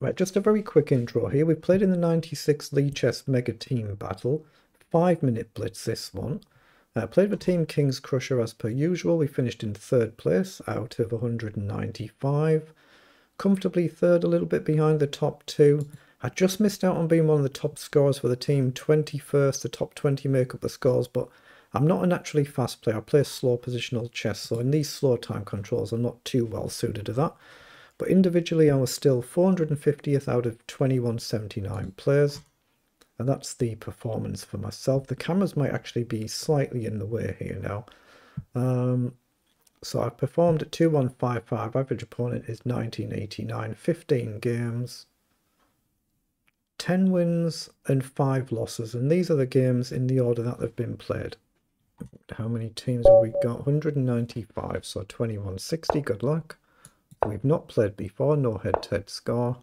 Right, just a very quick intro here. We played in the 96 Lichess Mega Team Battle. Five minute blitz this one. Uh, played with Team Kingscrusher as per usual. We finished in third place out of 195. Comfortably third, a little bit behind the top two. I just missed out on being one of the top scorers for the team. 21st, the top 20 make up the scores, but I'm not a naturally fast player. I play slow positional chess, so in these slow time controls, I'm not too well suited to that. But individually, I was still 450th out of 2179 players. And that's the performance for myself. The cameras might actually be slightly in the way here now. Um, so I've performed at 2155. Average opponent is 1989. 15 games. 10 wins and 5 losses. And these are the games in the order that they've been played. How many teams have we got? 195. So 2160. Good luck. We've not played before, no head-to-head -head score.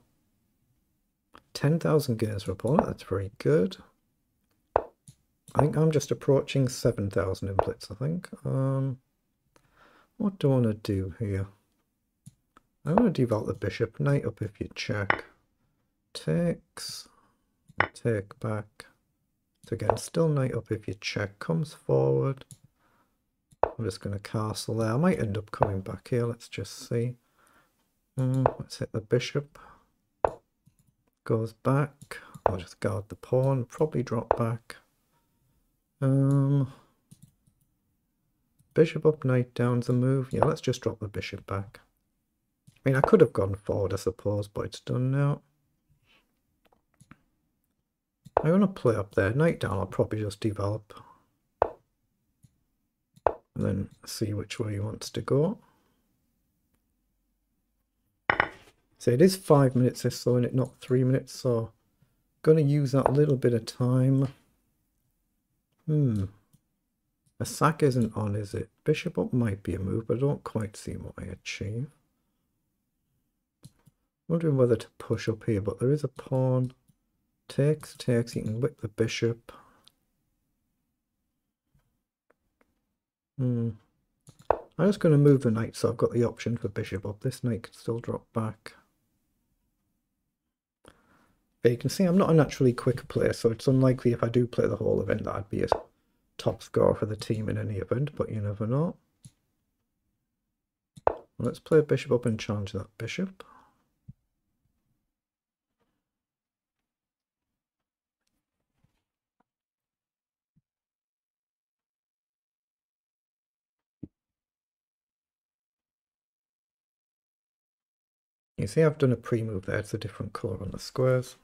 10,000 games per opponent, that's very good. I think I'm just approaching 7,000 in Blitz, I think. Um, what do I want to do here? I want to develop the bishop. Knight up if you check. Takes. Take back. So again, still knight up if you check. Comes forward. I'm just going to castle there. I might end up coming back here. Let's just see. Mm, let's hit the bishop. Goes back. I'll just guard the pawn. Probably drop back. Um, bishop up, knight down's a move. Yeah, let's just drop the bishop back. I mean, I could have gone forward, I suppose, but it's done now. I want to play up there. Knight down, I'll probably just develop. And then see which way he wants to go. So it is five minutes or so and it not three minutes, so going to use that little bit of time. Hmm. A sack isn't on, is it? Bishop up might be a move, but I don't quite see what I achieve. Wondering whether to push up here, but there is a pawn. Takes, takes, you can whip the bishop. Hmm. I'm just going to move the knight so I've got the option for bishop up. This knight can still drop back. You can see I'm not a naturally quick player, so it's unlikely if I do play the whole event that I'd be a top scorer for the team in any event, but you never know. Let's play a bishop up and challenge that bishop. You see I've done a pre-move there, it's a different colour on the squares.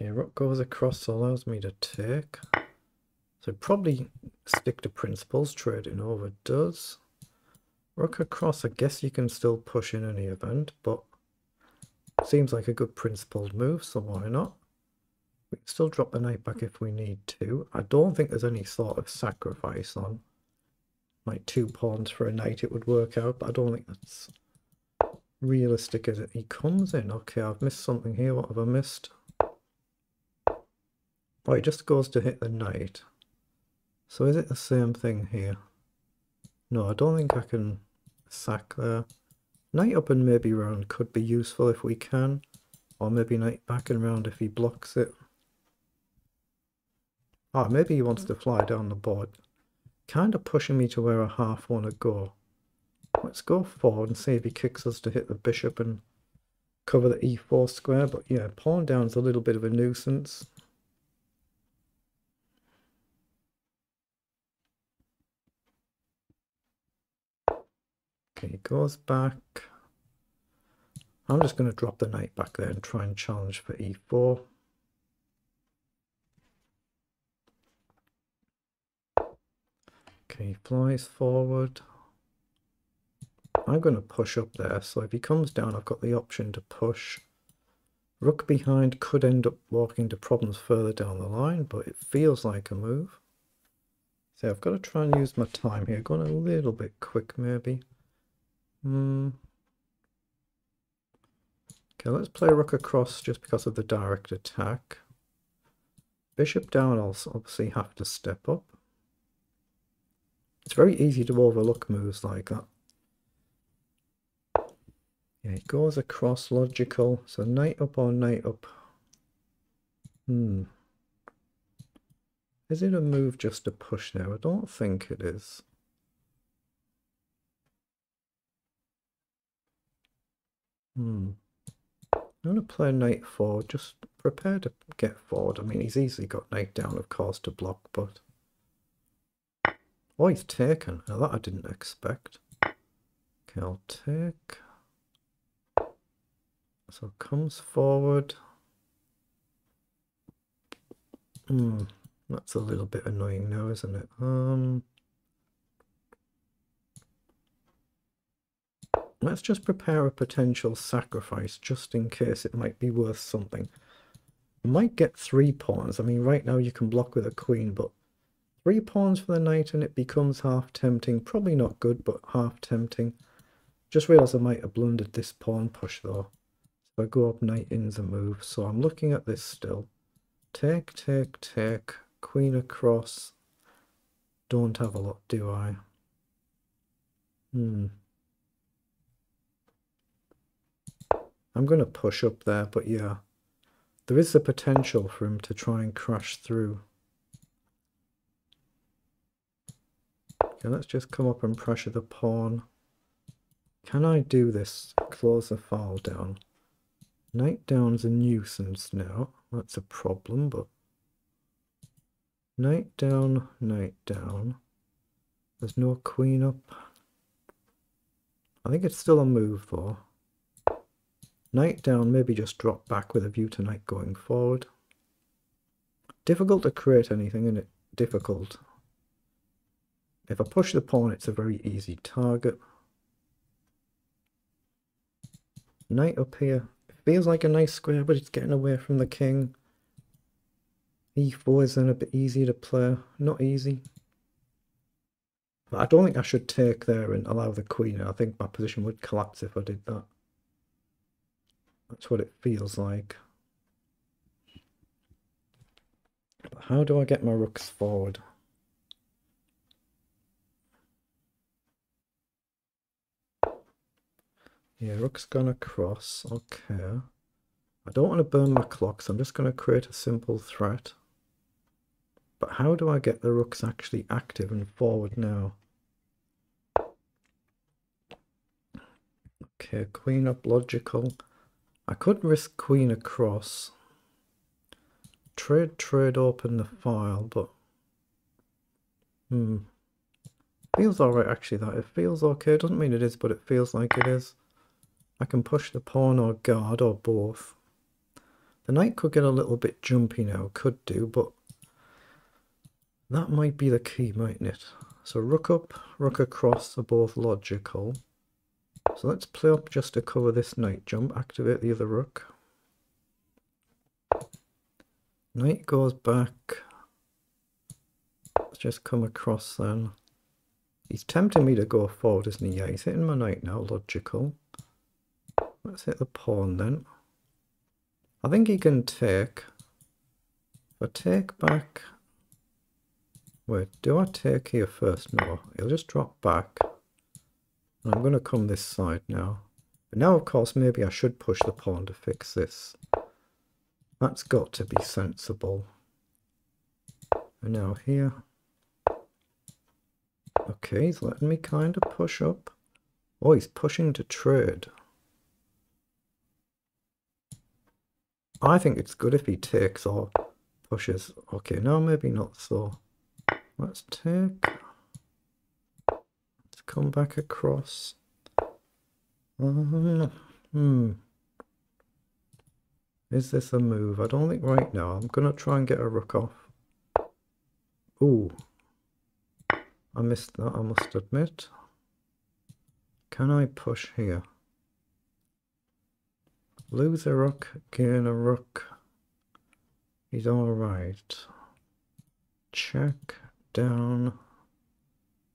Okay, rook goes across allows me to take. So probably stick to principles, trading over does. Rook across, I guess you can still push in any event, but seems like a good principled move, so why not? We can still drop the knight back if we need to. I don't think there's any sort of sacrifice on like two pawns for a knight it would work out, but I don't think that's realistic as it. He comes in. Okay, I've missed something here. What have I missed? Oh, it just goes to hit the knight. So is it the same thing here? No, I don't think I can sack there. Knight up and maybe round could be useful if we can. Or maybe knight back and round if he blocks it. Ah, oh, maybe he wants to fly down the board. Kind of pushing me to where I half want to go. Let's go forward and see if he kicks us to hit the bishop and cover the e4 square. But yeah, pawn down is a little bit of a nuisance. Okay, goes back. I'm just going to drop the knight back there and try and challenge for e4. Okay, he flies forward. I'm going to push up there, so if he comes down, I've got the option to push. Rook behind could end up walking into problems further down the line, but it feels like a move. So I've got to try and use my time here, going a little bit quick maybe. Hmm. Okay, let's play rook across just because of the direct attack. Bishop down, I'll obviously have to step up. It's very easy to overlook moves like that. Yeah, it goes across logical. So knight up or knight up. Hmm. Is it a move just to push now? I don't think it is. Hmm. I'm going to play knight forward. Just prepare to get forward. I mean, he's easily got knight down, of course, to block, but... Oh, he's taken. Now that I didn't expect. Okay, I'll take... So comes forward. Hmm, that's a little bit annoying now, isn't it? Um, let's just prepare a potential sacrifice just in case it might be worth something. might get three pawns. I mean, right now you can block with a queen, but three pawns for the knight and it becomes half tempting. Probably not good, but half tempting. Just realised I might have blundered this pawn push though. So I go up knight in's a move. So I'm looking at this still. Take, take, take. Queen across. Don't have a lot, do I? Hmm. I'm going to push up there, but yeah. There is the potential for him to try and crash through. Okay, let's just come up and pressure the pawn. Can I do this? Close the file down. Knight down's a nuisance now. That's a problem, but... Knight down, knight down. There's no queen up. I think it's still a move, though. Knight down, maybe just drop back with a view to knight going forward. Difficult to create anything, isn't it? Difficult. If I push the pawn, it's a very easy target. Knight up here. Feels like a nice square, but it's getting away from the king. e4 is then a bit easier to play. Not easy. But I don't think I should take there and allow the queen. I think my position would collapse if I did that. That's what it feels like. But how do I get my rooks forward? Yeah, rook's gonna cross. Okay. I don't want to burn my clock, so I'm just going to create a simple threat. But how do I get the rooks actually active and forward now? Okay, queen up logical. I could risk queen across. Trade, trade, open the file, but... Hmm. Feels alright actually that. It feels okay. Doesn't mean it is, but it feels like it is. I can push the pawn or guard or both. The knight could get a little bit jumpy now, could do, but that might be the key, mightn't it? So rook up, rook across are both logical. So let's play up just to cover this knight jump, activate the other rook. Knight goes back. Let's just come across then. He's tempting me to go forward, isn't he? Yeah, he's hitting my knight now, logical. Let's hit the pawn then. I think he can take. If I take back. Wait, do I take here first? No, he'll just drop back. I'm going to come this side now. But now, of course, maybe I should push the pawn to fix this. That's got to be sensible. And now here. Okay, he's letting me kind of push up. Oh, he's pushing to trade. I think it's good if he takes or pushes. Okay, no, maybe not so. Let's take. Come back across. Um, hmm. Is this a move? I don't think right now. I'm going to try and get a rook off. Ooh. I missed that, I must admit. Can I push here? Lose a rook, gain a rook. He's alright. Check, down.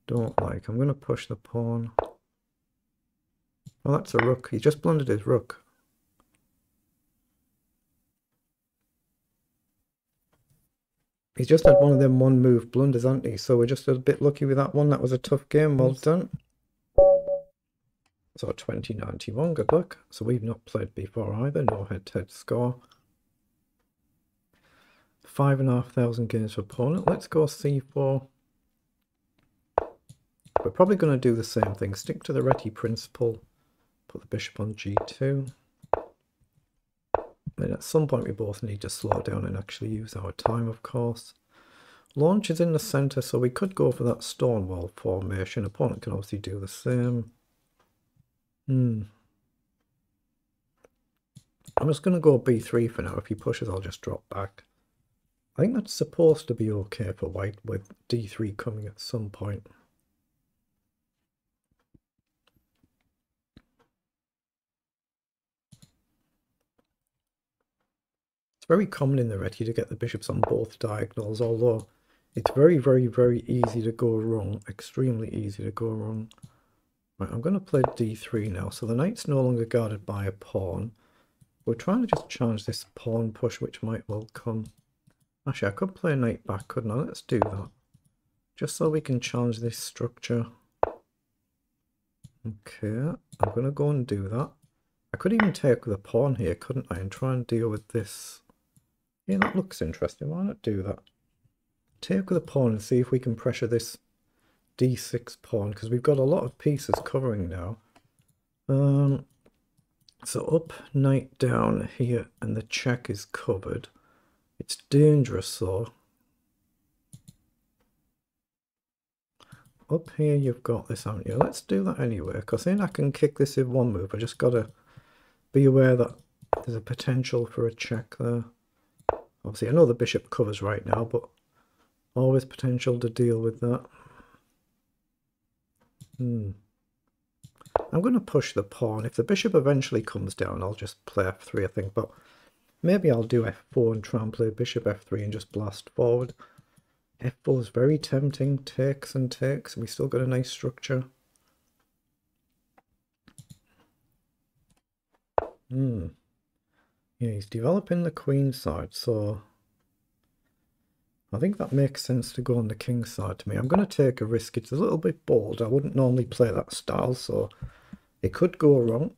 Don't like. I'm going to push the pawn. Well, that's a rook. He just blundered his rook. He's just had one of them one move blunders, hasn't he? So we're just a bit lucky with that one. That was a tough game. Well done. So 2091, good luck. So we've not played before either. No head-to-head -head score. Five and a half thousand games for opponent. Let's go C4. We're probably going to do the same thing. Stick to the Reti principle. Put the bishop on G2. Then at some point we both need to slow down and actually use our time, of course. Launch is in the centre, so we could go for that stone wall formation. Opponent can obviously do the same. Hmm. I'm just going to go b3 for now. If he pushes, I'll just drop back. I think that's supposed to be okay for white with d3 coming at some point. Very common in the Reti to get the bishops on both diagonals, although it's very, very, very easy to go wrong. Extremely easy to go wrong. Right, I'm going to play d3 now. So the knight's no longer guarded by a pawn. We're trying to just challenge this pawn push, which might well come. Actually, I could play a knight back, couldn't I? Let's do that. Just so we can challenge this structure. Okay, I'm going to go and do that. I could even take the pawn here, couldn't I? And try and deal with this yeah, that looks interesting. Why not do that? Take the pawn and see if we can pressure this d6 pawn, because we've got a lot of pieces covering now. Um, so up, knight down here, and the check is covered. It's dangerous, though. Up here you've got this, haven't you? Let's do that anyway, because then I can kick this in one move. I just got to be aware that there's a potential for a check there. Obviously, I know the bishop covers right now, but always potential to deal with that. Hmm. I'm going to push the pawn. If the bishop eventually comes down, I'll just play f3, I think. But maybe I'll do f4 and try and play bishop f3 and just blast forward. f4 is very tempting. Takes and takes. And we still got a nice structure. Hmm. Yeah, he's developing the queen side, so I think that makes sense to go on the king side to me. I'm going to take a risk. It's a little bit bold. I wouldn't normally play that style, so it could go wrong.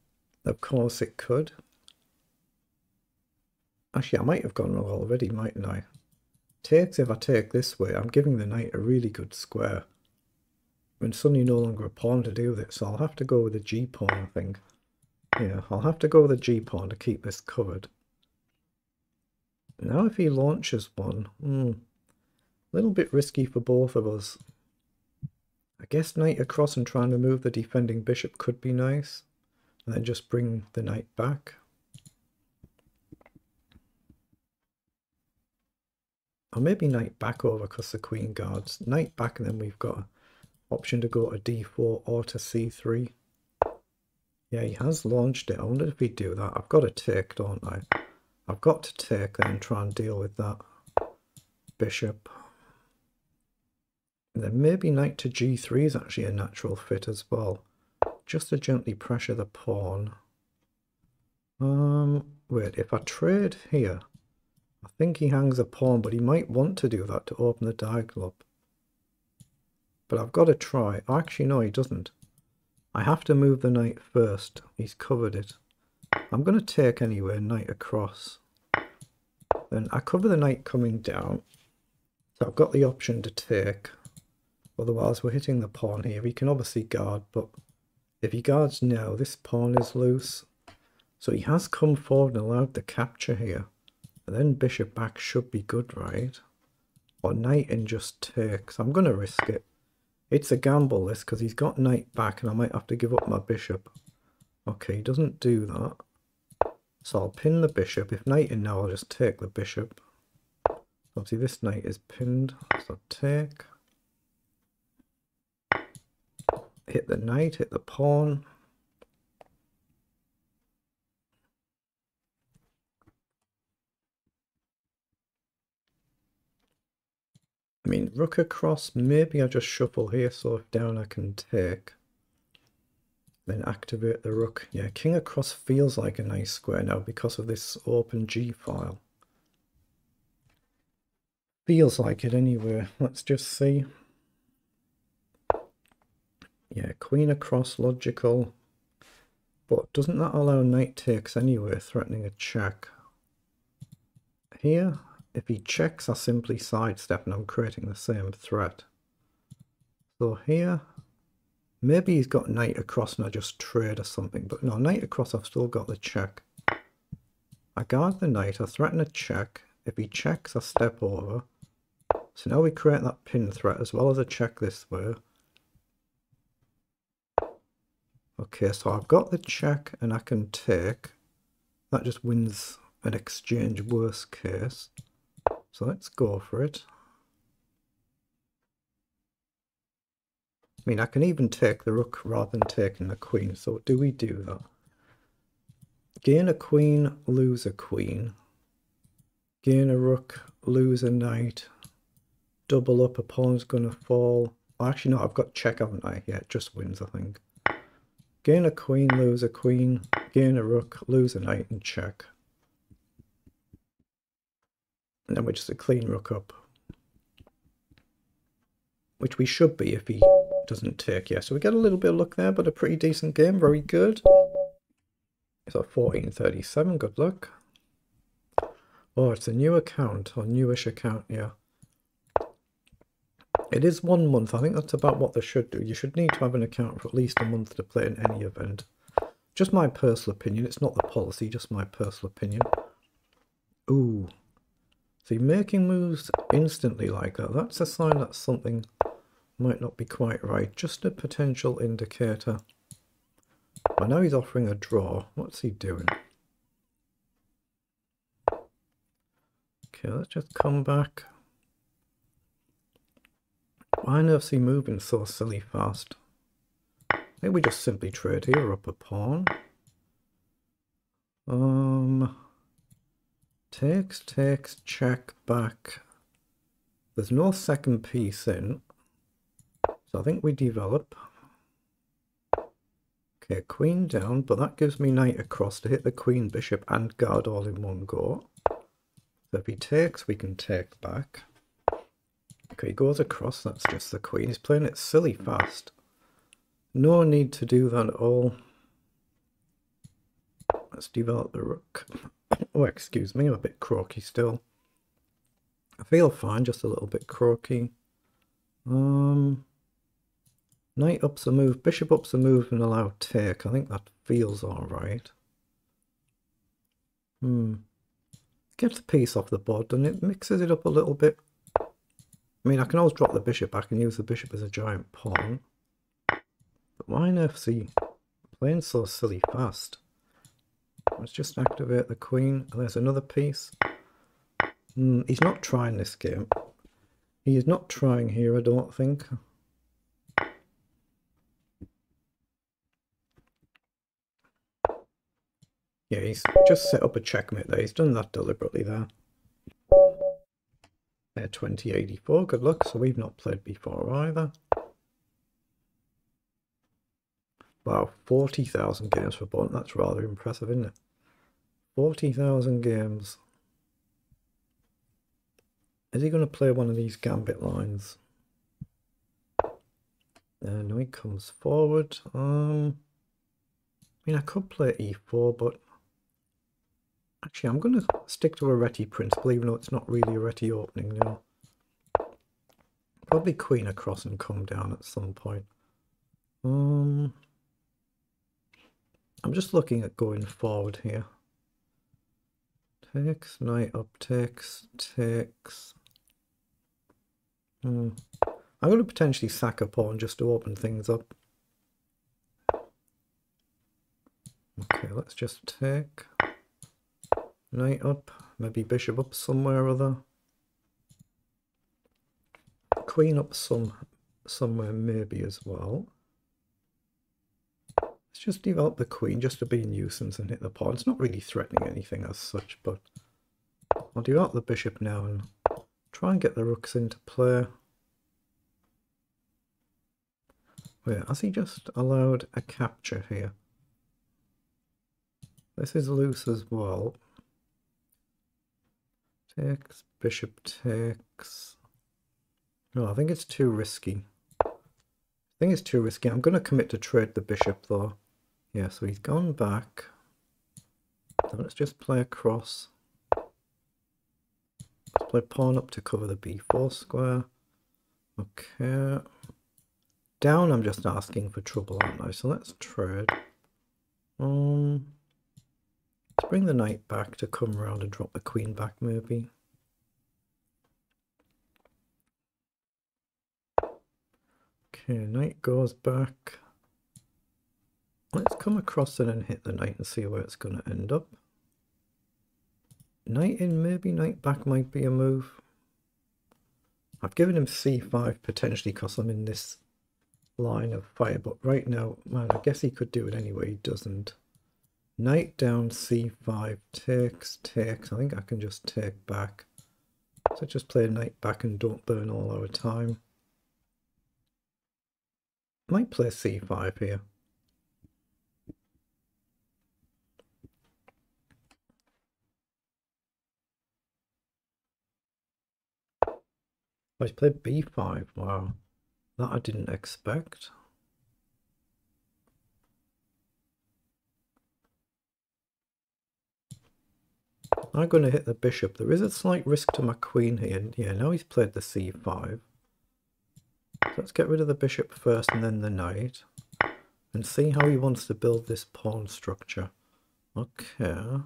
Of course it could. Actually, I might have gone wrong already, mightn't I? Takes if I take this way. I'm giving the knight a really good square. I'm suddenly no longer a pawn to do this, so I'll have to go with a g-pawn, I think. Yeah, I'll have to go with a g-pawn to keep this covered. Now if he launches one, hmm, a little bit risky for both of us. I guess knight across and trying to move the defending bishop could be nice. And then just bring the knight back. Or maybe knight back over because the queen guards. Knight back and then we've got option to go to d4 or to c3. Yeah, he has launched it. I wonder if he'd do that. I've got to take, don't I? I've got to take and try and deal with that bishop. And then maybe knight to g3 is actually a natural fit as well. Just to gently pressure the pawn. Um, wait, if I trade here, I think he hangs a pawn, but he might want to do that to open the diagonal up. But I've got to try. Actually, no, he doesn't. I have to move the knight first. He's covered it. I'm going to take anyway, knight across. Then I cover the knight coming down. So I've got the option to take. Otherwise we're hitting the pawn here. He can obviously guard, but if he guards now, this pawn is loose. So he has come forward and allowed the capture here. And then bishop back should be good, right? Or knight and just takes. I'm going to risk it. It's a gamble this because he's got knight back and I might have to give up my bishop. Okay, he doesn't do that. So I'll pin the bishop. If knight in now, I'll just take the bishop. Obviously this knight is pinned, so take. Hit the knight, hit the pawn. I mean, rook across, maybe I just shuffle here, so if down I can take. Then activate the rook. Yeah, king across feels like a nice square now because of this open g file. Feels like it anyway. Let's just see. Yeah, queen across logical. But doesn't that allow knight takes anyway, threatening a check? Here, if he checks, I simply sidestep and I'm creating the same threat. So here, maybe he's got knight across and I just trade or something. But no, knight across, I've still got the check. I guard the knight, I threaten a check. If he checks, I step over. So now we create that pin threat as well as a check this way. Okay, so I've got the check and I can take. That just wins an exchange worst case. So let's go for it. I mean, I can even take the rook rather than taking the queen. So do we do that? Gain a queen, lose a queen. Gain a rook, lose a knight double up, a pawn's gonna fall. Oh, actually, no, I've got check, haven't I? Yeah, it just wins, I think. Gain a queen, lose a queen. Gain a rook, lose a knight, and check. And then we're just a clean rook up. Which we should be if he doesn't take. Yeah, so we get a little bit of luck there, but a pretty decent game. Very good. So 1437, good luck. Oh, it's a new account, or newish account, yeah. It is one month. I think that's about what they should do. You should need to have an account for at least a month to play in any event. Just my personal opinion. It's not the policy, just my personal opinion. Ooh. See, making moves instantly like that, that's a sign that something might not be quite right. Just a potential indicator. I know he's offering a draw. What's he doing? Okay, let's just come back. Why on earth's he moving so silly fast? Maybe we just simply trade here up a pawn. Um, takes, takes, check, back. There's no second piece in. So I think we develop. Okay, queen down, but that gives me knight across to hit the queen, bishop, and guard all in one go. So if he takes, we can take back. Okay, he goes across, that's just the queen. He's playing it silly fast. No need to do that at all. Let's develop the rook. oh, excuse me, I'm a bit croaky still. I feel fine, just a little bit croaky. Um, Knight up's a move, bishop up's a move and allow take. I think that feels alright. Hmm. Get the piece off the board and it mixes it up a little bit. I mean, I can always drop the bishop back and use the bishop as a giant pawn. But why on earth is he playing so silly fast? Let's just activate the queen. And there's another piece. Mm, he's not trying this game. He is not trying here, I don't think. Yeah, he's just set up a checkmate there. He's done that deliberately there. There, 2084, good luck. So we've not played before either. Wow, 40,000 games for Bond. That's rather impressive, isn't it? 40,000 games. Is he going to play one of these gambit lines? Uh, no, he comes forward. Um, I mean, I could play e4, but Actually, I'm going to stick to a Reti principle, even though it's not really a Reti opening now. Probably queen across and come down at some point. Um, I'm just looking at going forward here. Takes, knight up, takes, takes. Hmm. I'm going to potentially sack a pawn just to open things up. Okay, let's just take. Knight up, maybe bishop up somewhere or other. Queen up some somewhere maybe as well. Let's just develop the queen just to be a nuisance and hit the pawn. It's not really threatening anything as such, but I'll develop the bishop now and try and get the rooks into play. Oh Wait, has he just allowed a capture here? This is loose as well takes, bishop takes. No, I think it's too risky. I think it's too risky. I'm going to commit to trade the bishop though. Yeah, so he's gone back. Let's just play across. Let's play pawn up to cover the b4 square. Okay. Down I'm just asking for trouble, aren't I? So let's trade. Um, bring the knight back to come around and drop the queen back maybe. Okay, knight goes back. Let's come across and hit the knight and see where it's going to end up. Knight in, maybe knight back might be a move. I've given him c5 potentially because I'm in this line of fire, but right now, man, I guess he could do it anyway. He doesn't. Knight down c5 takes, takes. I think I can just take back. So just play a knight back and don't burn all our time. Might play c5 here. I played b5. Wow, that I didn't expect. I'm going to hit the bishop. There is a slight risk to my queen here. Yeah, now he's played the c5. So let's get rid of the bishop first and then the knight. And see how he wants to build this pawn structure. Okay.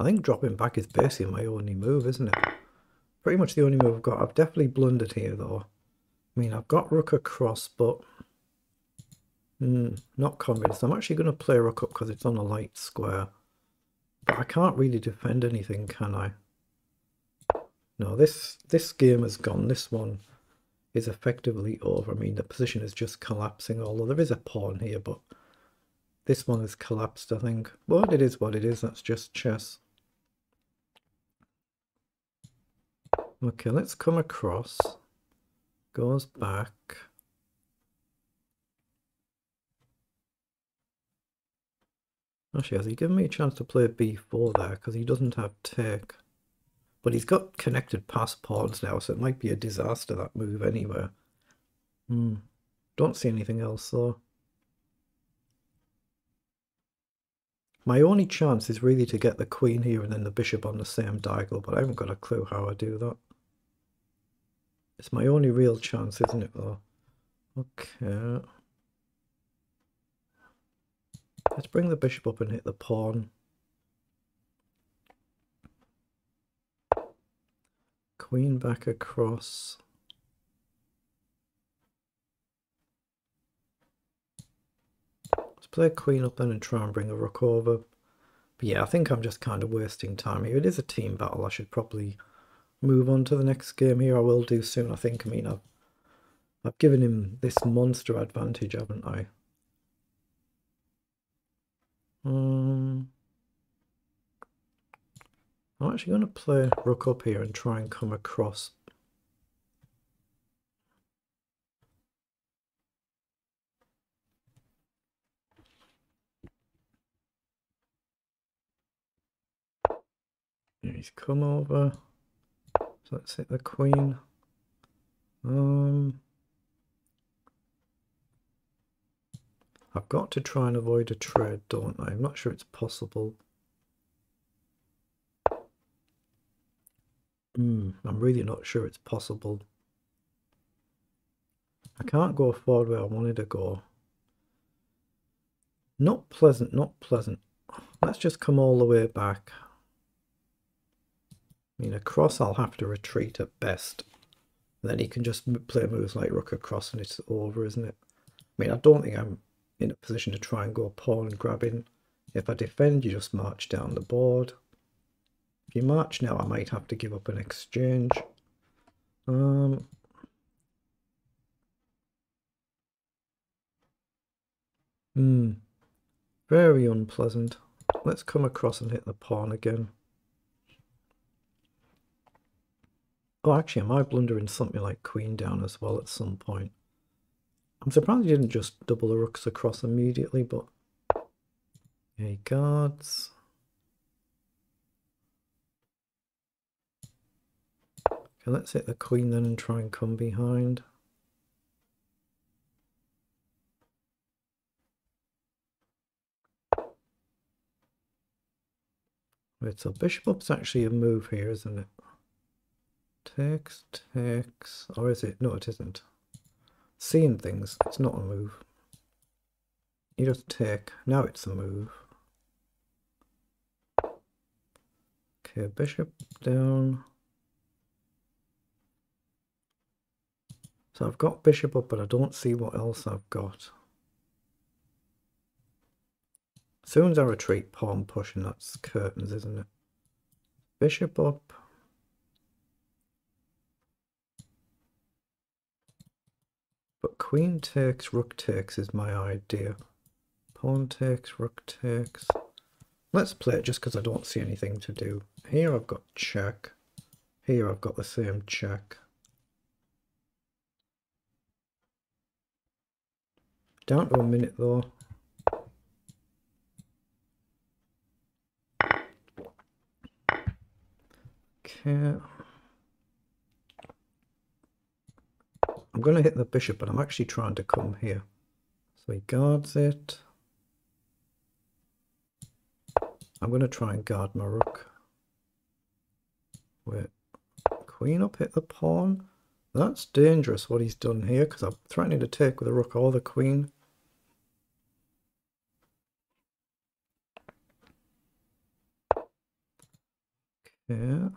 I think dropping back is basically my only move, isn't it? Pretty much the only move I've got. I've definitely blundered here, though. I mean, I've got rook across, but... Mm, not convinced. I'm actually going to play rook up because it's on a light square. But I can't really defend anything, can I? No, this, this game has gone. This one is effectively over. I mean, the position is just collapsing, although there is a pawn here, but this one has collapsed, I think. Well, it is what it is. That's just chess. Okay, let's come across. Goes back. Actually, has he given me a chance to play b4 there? Because he doesn't have take. But he's got connected pass pawns now, so it might be a disaster, that move anyway. Hmm. Don't see anything else, though. My only chance is really to get the queen here and then the bishop on the same diagonal, but I haven't got a clue how I do that. It's my only real chance, isn't it, though? Okay. Let's bring the bishop up and hit the pawn. Queen back across. Let's play a queen up then and try and bring a rook over. But yeah, I think I'm just kind of wasting time here. It is a team battle. I should probably move on to the next game here. I will do soon, I think. I mean, I've, I've given him this monster advantage, haven't I? Um, I'm actually going to play rook up here and try and come across. He's come over. So let's hit the queen. Um, I've got to try and avoid a trade, don't I? I'm not sure it's possible. Hmm, I'm really not sure it's possible. I can't go forward where I wanted to go. Not pleasant, not pleasant. Let's just come all the way back. I mean, across I'll have to retreat at best. then he can just play moves like rook across and it's over, isn't it? I mean, I don't think I'm in a position to try and go pawn and grab in. If I defend, you just march down the board. If you march now, I might have to give up an exchange. Um, hmm, very unpleasant. Let's come across and hit the pawn again. Oh, actually, am I blundering something like queen down as well at some point. I'm surprised he didn't just double the rooks across immediately, but hey guards. Okay, let's hit the queen then and try and come behind. Wait, so bishop up's actually a move here, isn't it? Takes, takes, or is it? No, it isn't. Seeing things, it's not a move. You just take, now it's a move. Okay, bishop down. So I've got bishop up, but I don't see what else I've got. Soon as I retreat, pawn pushing, that's curtains, isn't it? Bishop up. But queen takes, rook takes is my idea. Pawn takes, rook takes. Let's play it just because I don't see anything to do. Here I've got check. Here I've got the same check. Down to a minute though. Okay. I'm going to hit the bishop, but I'm actually trying to come here. So he guards it. I'm going to try and guard my rook. Wait, queen up hit the pawn. That's dangerous what he's done here because I'm threatening to take with the rook or the queen. Okay.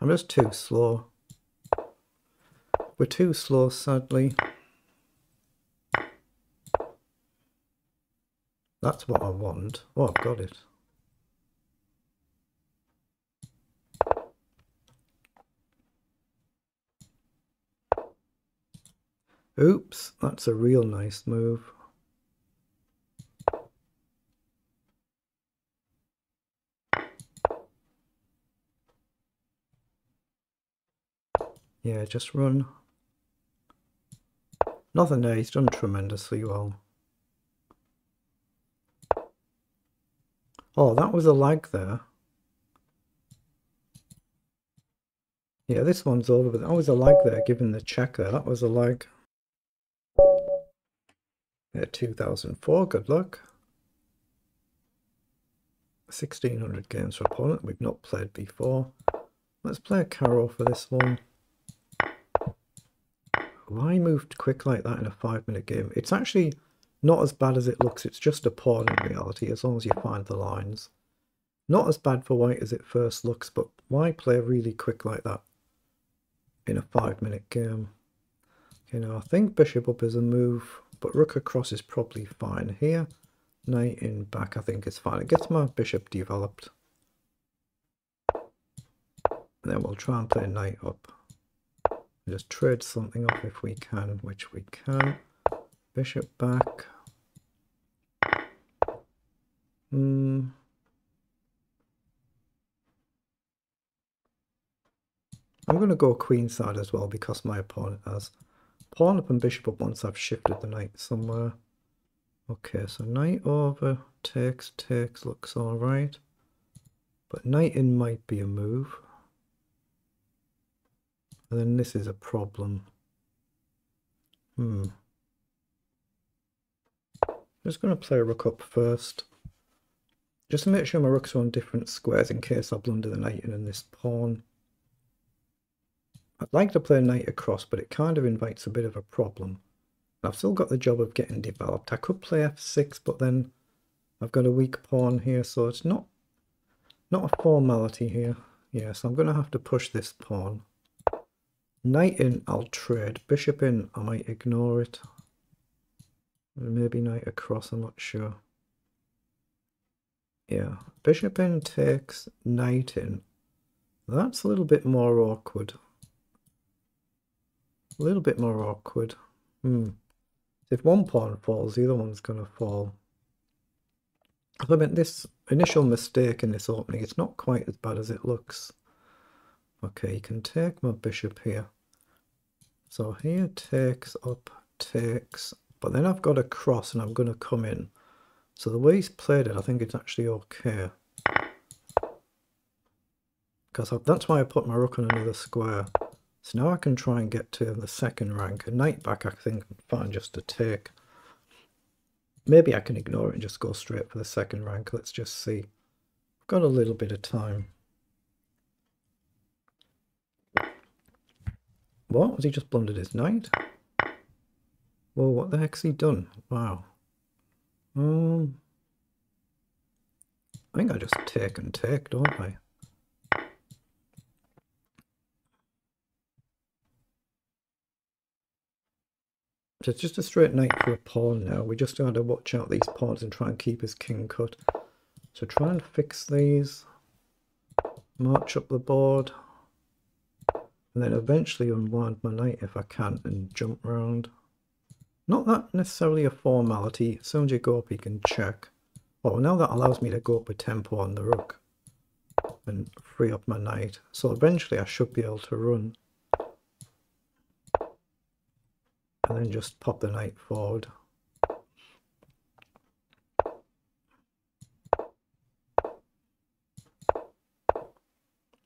I'm just too slow. We're too slow, sadly. That's what I want. Oh, I've got it. Oops, that's a real nice move. Yeah, just run. Nothing there, he's done tremendously well. Oh, that was a lag there. Yeah, this one's over, but that was a lag there, given the checker. That was a lag. Yeah, 2004, good luck. 1600 games for opponent we've not played before. Let's play a Caro for this one. Why moved quick like that in a five minute game? It's actually not as bad as it looks. It's just a pawn in reality, as long as you find the lines. Not as bad for white as it first looks, but why play really quick like that in a five minute game? Okay, now I think bishop up is a move, but rook across is probably fine here. Knight in back I think is fine. It gets my bishop developed. And then we'll try and play knight up just trade something off if we can, which we can. Bishop back. Hmm. I'm going to go queen side as well because my opponent has pawn up and bishop up once I've shifted the knight somewhere. Okay, so knight over, takes, takes, looks alright. But knight in might be a move. And then this is a problem. Hmm. I'm just going to play a rook up first. Just to make sure my rooks are on different squares in case I blunder the knight in this pawn. I'd like to play a knight across, but it kind of invites a bit of a problem. I've still got the job of getting developed. I could play f6, but then I've got a weak pawn here, so it's not not a formality here. Yeah, so I'm going to have to push this pawn. Knight in, I'll trade. Bishop in, I might ignore it. Maybe knight across, I'm not sure. Yeah, bishop in takes knight in. That's a little bit more awkward. A little bit more awkward. Hmm. If one pawn falls, the other one's going to fall. I mean, this initial mistake in this opening, it's not quite as bad as it looks. Okay, you can take my bishop here. So here takes up, takes, but then I've got a cross and I'm going to come in. So the way he's played it, I think it's actually okay. Because that's why I put my rook on another square. So now I can try and get to the second rank. A knight back I think fine just to take. Maybe I can ignore it and just go straight for the second rank. Let's just see. I've got a little bit of time. What? Was he just blundered his knight? Well, what the heck's he done? Wow. Um, I think I just take and take, don't I? So it's just a straight knight for a pawn now. We just got to watch out these pawns and try and keep his king cut. So try and fix these. March up the board. And then eventually unwind my knight if I can and jump round. Not that necessarily a formality. As soon as you go up you can check. Oh, now that allows me to go up with tempo on the rook. And free up my knight. So eventually I should be able to run. and then just pop the knight forward.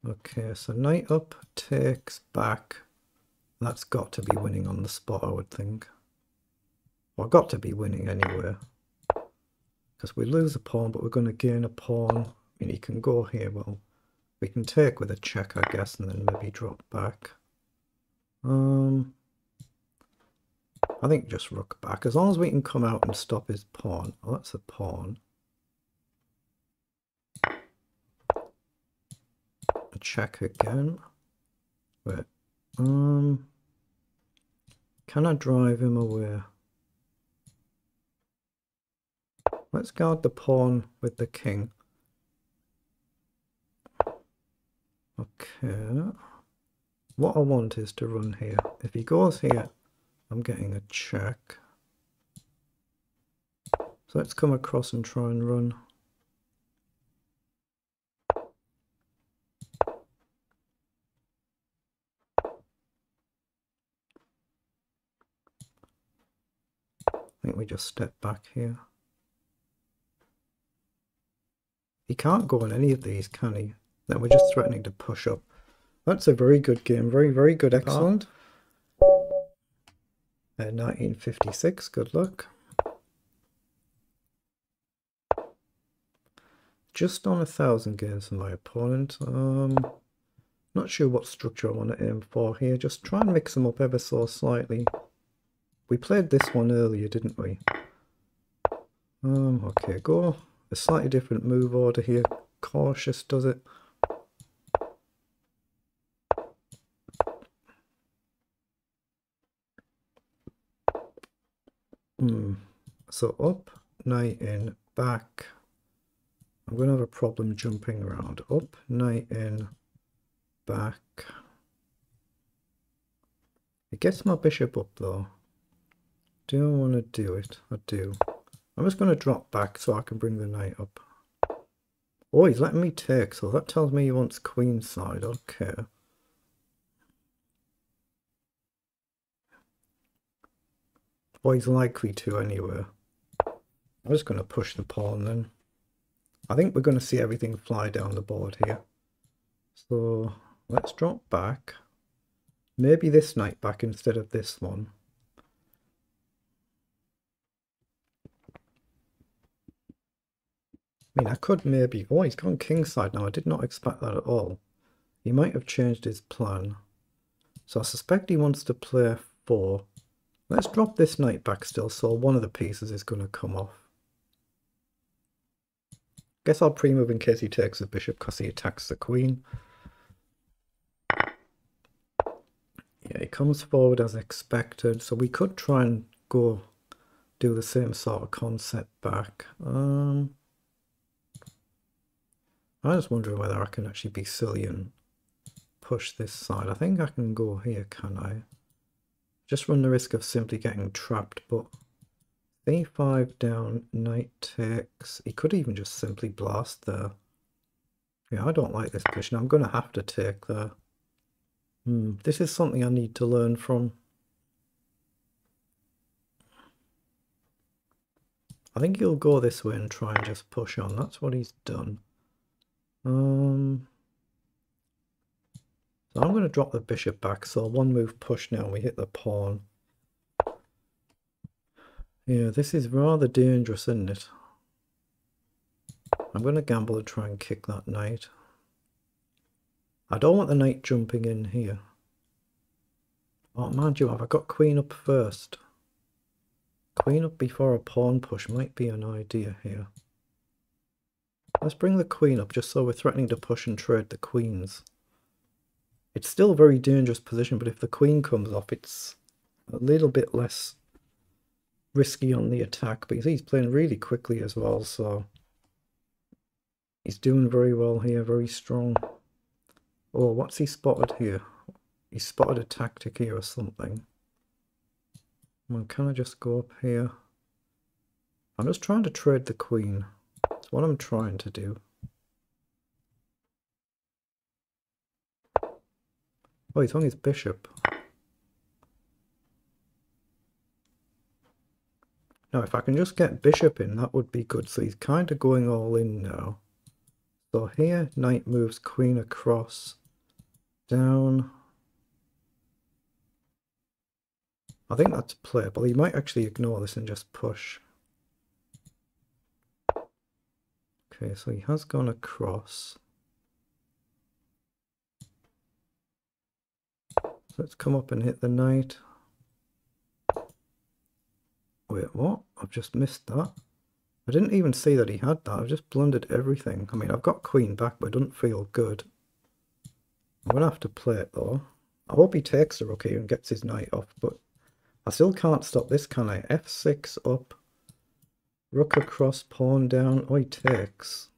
Okay, so knight up takes back. That's got to be winning on the spot, I would think. Well, got to be winning anywhere. Because we lose a pawn, but we're going to gain a pawn. I mean, he can go here. Well, we can take with a check, I guess, and then maybe drop back. Um, I think just rook back. As long as we can come out and stop his pawn. Oh, that's a pawn. Check again. Wait. Um, can I drive him away? Let's guard the pawn with the king. Okay. What I want is to run here. If he goes here, I'm getting a check. So let's come across and try and run. We just step back here. He can't go on any of these, can he? Then we're just threatening to push up. That's a very good game. Very, very good. Excellent. 1956, good luck. Just on a thousand games for my opponent. Um, not sure what structure I want to aim for here. Just try and mix them up ever so slightly. We played this one earlier, didn't we? Um, okay, go a slightly different move order here. Cautious does it. Hmm. So up, knight in, back. I'm going to have a problem jumping around. Up, knight in, back. It gets my bishop up though. Do want to do it? I do. I'm just going to drop back so I can bring the knight up. Oh, he's letting me take, so that tells me he wants queen side. Okay. Well, he's likely to anyway. I'm just going to push the pawn then. I think we're going to see everything fly down the board here. So let's drop back. Maybe this knight back instead of this one. I mean, I could maybe... Oh, he's gone kingside now. I did not expect that at all. He might have changed his plan. So I suspect he wants to play 4 Let's drop this knight back still, so one of the pieces is going to come off. Guess I'll pre-move in case he takes the bishop because he attacks the queen. Yeah, he comes forward as expected, so we could try and go do the same sort of concept back. Um, I was wondering whether I can actually be silly and push this side. I think I can go here, can I? Just run the risk of simply getting trapped, but c5 down, knight takes. He could even just simply blast there. Yeah, I don't like this position. I'm going to have to take there. Hmm, this is something I need to learn from. I think he'll go this way and try and just push on. That's what he's done. Um, so I'm going to drop the bishop back. So one move push now. We hit the pawn. Yeah, this is rather dangerous, isn't it? I'm going to gamble and try and kick that knight. I don't want the knight jumping in here. Oh, mind you, have I got queen up first? Queen up before a pawn push might be an idea here. Let's bring the queen up just so we're threatening to push and trade the queens. It's still a very dangerous position, but if the queen comes off, it's a little bit less risky on the attack. But he's playing really quickly as well, so he's doing very well here, very strong. Oh, what's he spotted here? He spotted a tactic here or something. Well, can I just go up here? I'm just trying to trade the queen. That's what I'm trying to do. Oh, he's on his bishop. Now, if I can just get bishop in, that would be good. So he's kind of going all in now. So here, knight moves queen across, down. I think that's playable. He might actually ignore this and just push. Okay, so he has gone across. Let's come up and hit the knight. Wait, what? I've just missed that. I didn't even see that he had that. I've just blundered everything. I mean, I've got queen back, but it doesn't feel good. I'm going to have to play it, though. I hope he takes the rook here and gets his knight off, but I still can't stop this, can I? F6 up. Rook across, pawn down. Oh, he takes.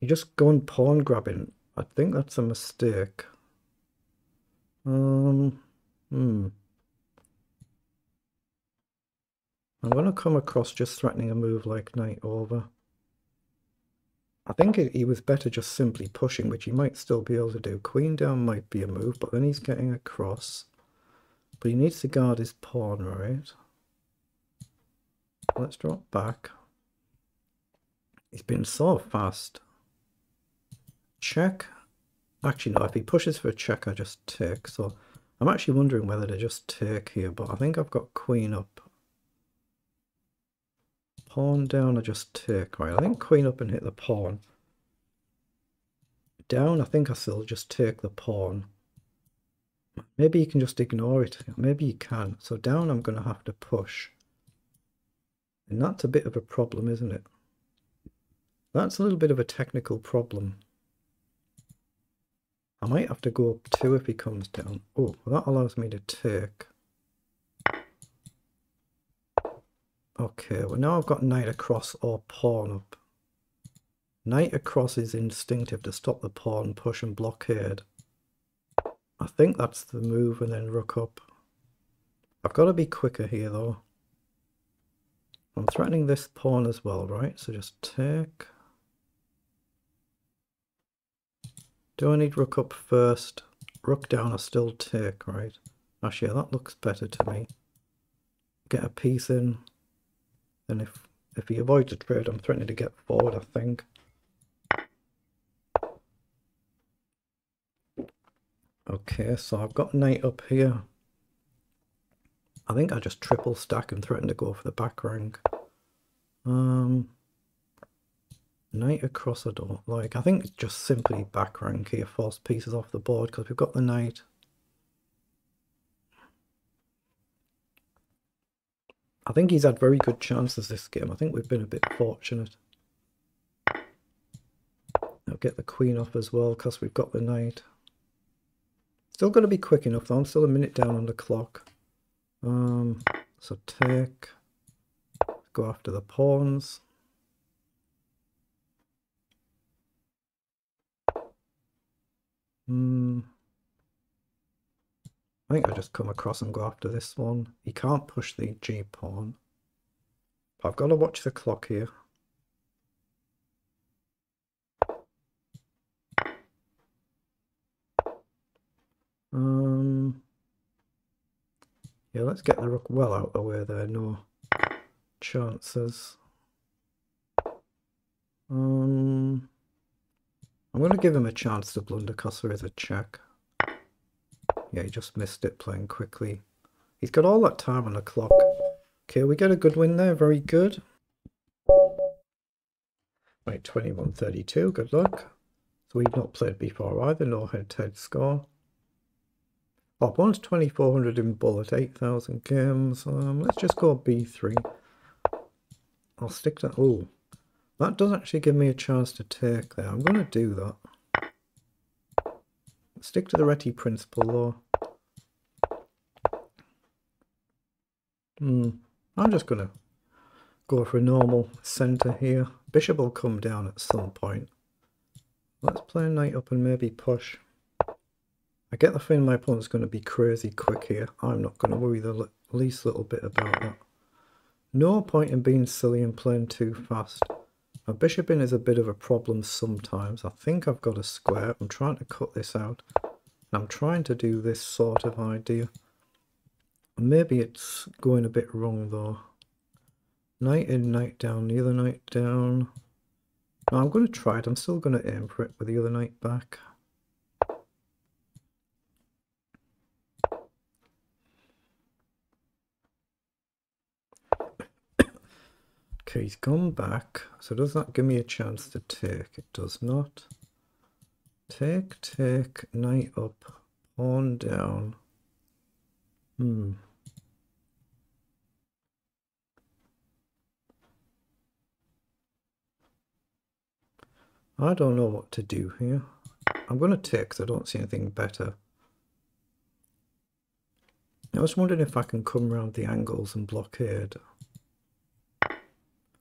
You just go and pawn grabbing. I think that's a mistake. Um, hmm. I'm going to come across just threatening a move like knight over. I think he was better just simply pushing, which he might still be able to do. Queen down might be a move, but then he's getting across. But he needs to guard his pawn, right? Let's drop back. He's been so fast. Check. Actually, no, if he pushes for a check, I just take. So I'm actually wondering whether to just take here, but I think I've got queen up. Pawn down, I just take. Right, I think queen up and hit the pawn. Down, I think I still just take the pawn. Maybe you can just ignore it. Maybe you can. So down I'm going to have to push. And that's a bit of a problem, isn't it? That's a little bit of a technical problem. I might have to go up two if he comes down. Oh, well that allows me to take. Okay, well now I've got knight across or pawn up. Knight across is instinctive to stop the pawn, push and blockade. I think that's the move and then rook up. I've got to be quicker here though. I'm threatening this pawn as well, right? So just take. Do I need rook up first? Rook down I still take, right? Actually, yeah, that looks better to me. Get a piece in. And if, if he avoids a trade, I'm threatening to get forward, I think. Okay, so I've got knight up here. I think I just triple stack and threaten to go for the back rank. Um, knight across I don't like. I think it's just simply back rank here, force pieces off the board because we've got the knight. I think he's had very good chances this game. I think we've been a bit fortunate. I'll get the queen off as well because we've got the knight. Still going to be quick enough though. I'm still a minute down on the clock. Um, so take, go after the pawns. Hmm. I think I just come across and go after this one. He can't push the G pawn. I've got to watch the clock here. Yeah, let's get the rook well out of the way there. No chances. Um, I'm going to give him a chance to blunder because there is a check. Yeah, he just missed it playing quickly. He's got all that time on the clock. Okay, we get a good win there. Very good. Right, 21-32. Good luck. So we've not played before either. No head-to-head -head score. Oh, one's 2400 in bullet, 8000 games. Um, let's just go B3. I'll stick to... Oh, that does actually give me a chance to take there. I'm going to do that. Stick to the Reti principle though. Hmm. I'm just going to go for a normal centre here. Bishop will come down at some point. Let's play a knight up and maybe push. I get the feeling my opponent's going to be crazy quick here. I'm not going to worry the least little bit about that. No point in being silly and playing too fast. My bishop in is a bit of a problem sometimes. I think I've got a square. I'm trying to cut this out. And I'm trying to do this sort of idea. Maybe it's going a bit wrong though. Knight in, knight down, the other knight down. No, I'm going to try it. I'm still going to aim for it with the other knight back. Okay, he's gone back. So does that give me a chance to take? It does not. Take, take, knight up, pawn down. Hmm. I don't know what to do here. I'm going to take because I don't see anything better. I was wondering if I can come around the angles and blockade.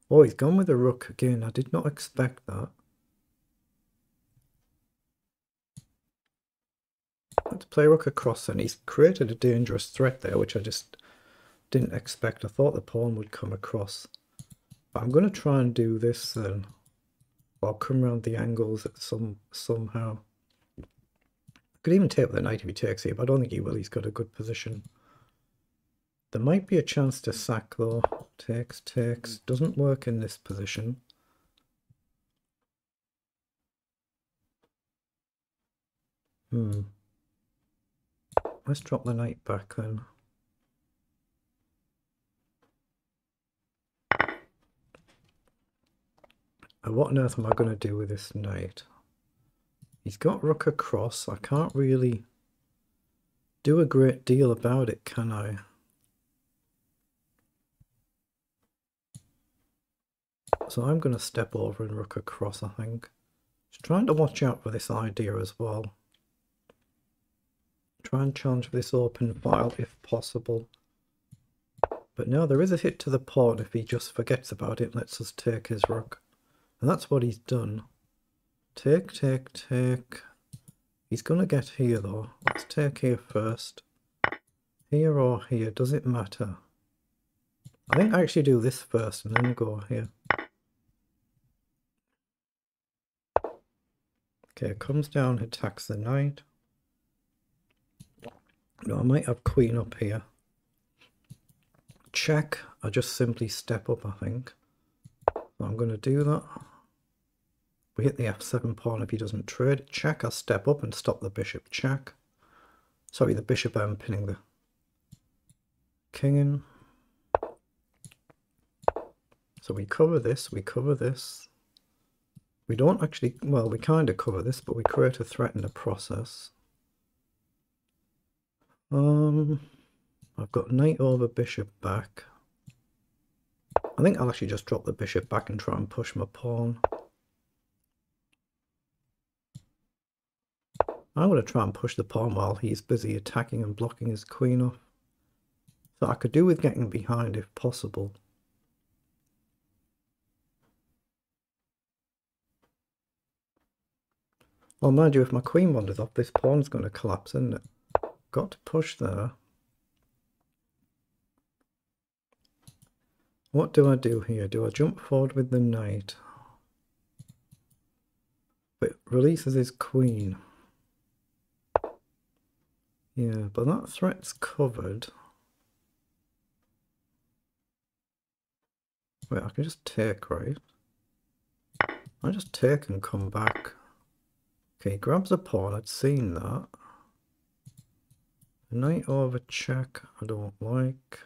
Oh, he's gone with a rook again. I did not expect that. Let's play rook across and he's created a dangerous threat there, which I just didn't expect. I thought the pawn would come across. But I'm going to try and do this then. I'll come around the angles at some somehow. Could even take the knight if he takes here, but I don't think he will. He's got a good position. There might be a chance to sack though. Takes, takes. Doesn't work in this position. Hmm. Let's drop the knight back then. And what on earth am I going to do with this knight? He's got rook across. I can't really do a great deal about it, can I? So I'm going to step over and rook across, I think. Just trying to watch out for this idea as well. Try and challenge this open file if possible. But no, there is a hit to the pawn if he just forgets about it and lets us take his rook. And that's what he's done. Take, take, take. He's going to get here though. Let's take here first. Here or here, does it matter? I think I actually do this first and then go here. Okay, it comes down, attacks the knight. No, I might have queen up here. Check. I just simply step up, I think. So I'm going to do that. We hit the f7 pawn if he doesn't trade. Check, I step up and stop the bishop. Check. Sorry, the bishop I'm pinning the king in. So we cover this, we cover this. We don't actually, well, we kind of cover this, but we create a threat in the process. Um, I've got knight over bishop back. I think I'll actually just drop the bishop back and try and push my pawn. I'm going to try and push the pawn while he's busy attacking and blocking his queen off. So I could do with getting behind if possible. Well, mind you, if my queen wanders off, this pawn's going to collapse, isn't it? Got to push there. What do I do here? Do I jump forward with the knight? But releases his queen. Yeah, but that threat's covered. Wait, I can just take, right? I just take and come back. Okay, grabs a pawn, I'd seen that. Knight over check, I don't like.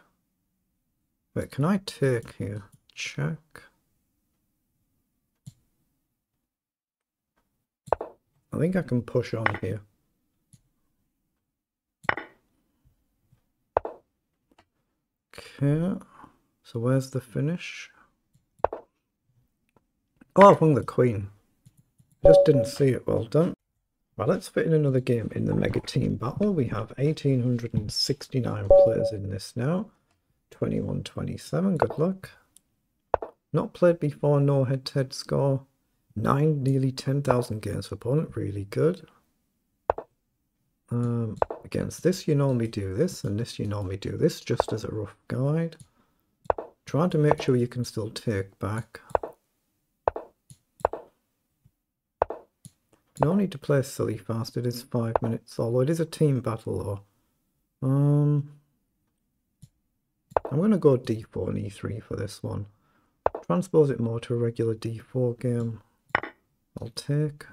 Wait, can I take here? Check. I think I can push on here. Okay, so where's the finish? Oh, I won the queen. Just didn't see it, well done. Well, let's fit in another game in the Mega Team Battle. We have 1,869 players in this now. 2127, good luck. Not played before, no head-to-head -head score. 9, nearly 10,000 games for opponent, really good. Um, against this you normally do this, and this you normally do this, just as a rough guide. Trying to make sure you can still take back. No need to play silly fast, it is 5 minutes, although it is a team battle though. Um, I'm going to go d4 and e3 for this one. Transpose it more to a regular d4 game. I'll take.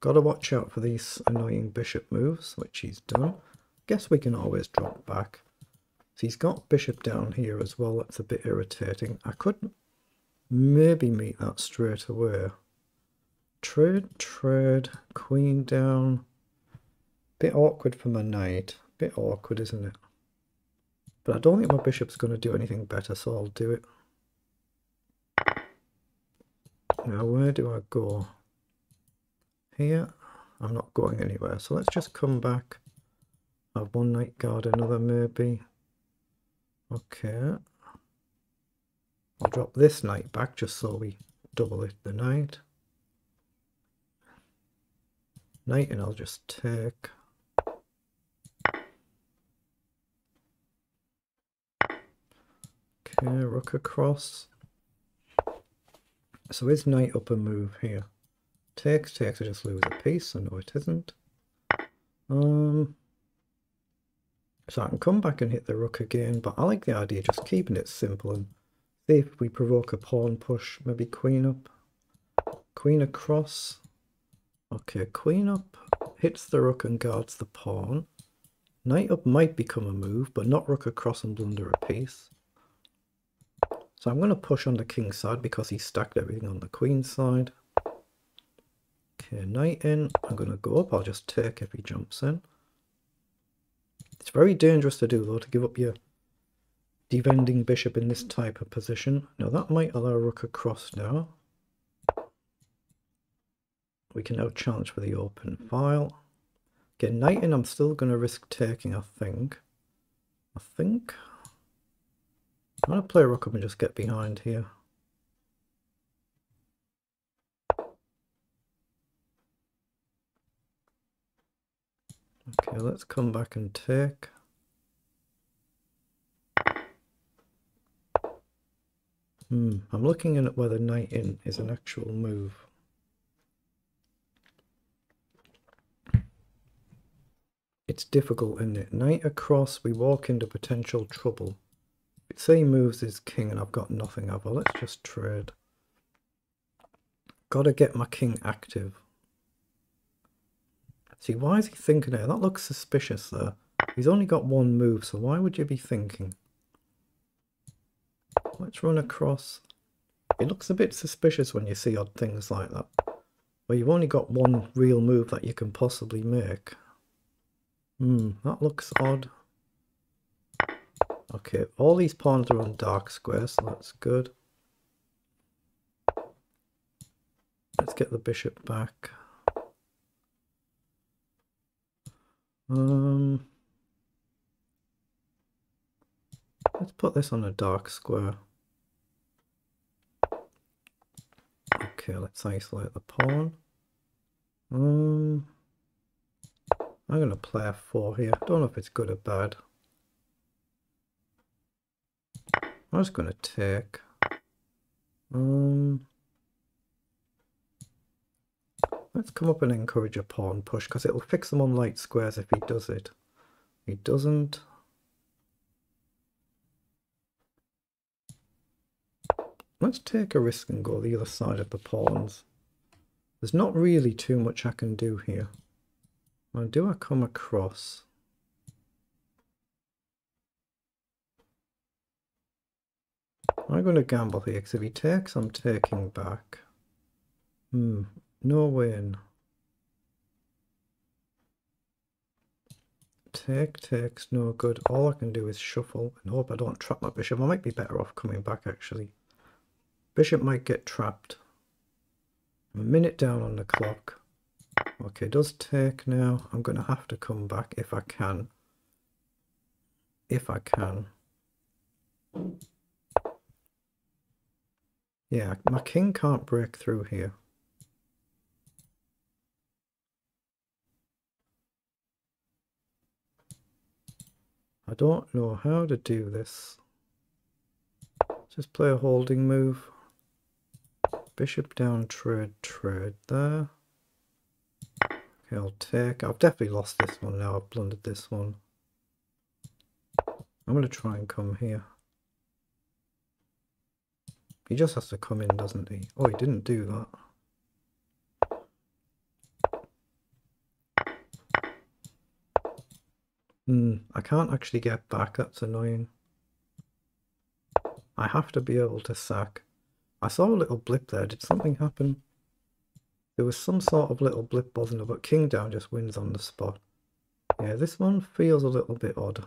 Gotta watch out for these annoying bishop moves, which he's done. Guess we can always drop back. So he's got bishop down here as well, that's a bit irritating. I could maybe meet that straight away. Trade, trade, queen down. Bit awkward for my knight. Bit awkward, isn't it? But I don't think my bishop's going to do anything better, so I'll do it. Now, where do I go? Here? I'm not going anywhere, so let's just come back. Have one knight guard, another maybe. Okay. I'll drop this knight back just so we double it the knight. Knight and I'll just take. Okay, rook across. So is knight up a move here? Takes, takes, I just lose a piece, so no it isn't. Um, so I can come back and hit the rook again, but I like the idea just keeping it simple and see if we provoke a pawn push, maybe queen up, queen across. Okay, queen up hits the rook and guards the pawn. Knight up might become a move, but not rook across and blunder a piece. So I'm going to push on the king's side because he stacked everything on the queen's side. Okay, knight in. I'm going to go up. I'll just take if he jumps in. It's very dangerous to do though, to give up your defending bishop in this type of position. Now that might allow rook across now. We can now challenge for the open file. Get knight in, I'm still going to risk taking, I think. I think. I'm going to play rook up and just get behind here. Okay, let's come back and take. Hmm, I'm looking at whether knight in is an actual move. It's difficult, isn't it? Knight across, we walk into potential trouble. Say he moves his king and I've got nothing, I? Let's just trade. Gotta get my king active. See, why is he thinking it? That looks suspicious there. He's only got one move, so why would you be thinking? Let's run across. It looks a bit suspicious when you see odd things like that. Where you've only got one real move that you can possibly make. Hmm, that looks odd. Okay, all these pawns are on dark squares, so that's good. Let's get the bishop back. Um, let's put this on a dark square. Okay, let's isolate the pawn. Um, I'm going to play a 4 here. Don't know if it's good or bad. I'm just going to take. Um, let's come up and encourage a pawn push because it'll fix them on light squares if he does it. He doesn't. Let's take a risk and go the other side of the pawns. There's not really too much I can do here. Now, do I come across? I'm going to gamble here because if he takes, I'm taking back. Hmm, no win. Take takes no good. All I can do is shuffle and hope I don't trap my bishop. I might be better off coming back actually. Bishop might get trapped. I'm a minute down on the clock. Okay, does take now. I'm going to have to come back if I can. If I can. Yeah, my king can't break through here. I don't know how to do this. Just play a holding move. Bishop down, trade, trade there. I'll take. I've definitely lost this one now. I've blundered this one. I'm going to try and come here. He just has to come in, doesn't he? Oh, he didn't do that. Hmm, I can't actually get back. That's annoying. I have to be able to sack. I saw a little blip there. Did something happen? There was some sort of little blip, there? But king down just wins on the spot. Yeah, this one feels a little bit odd.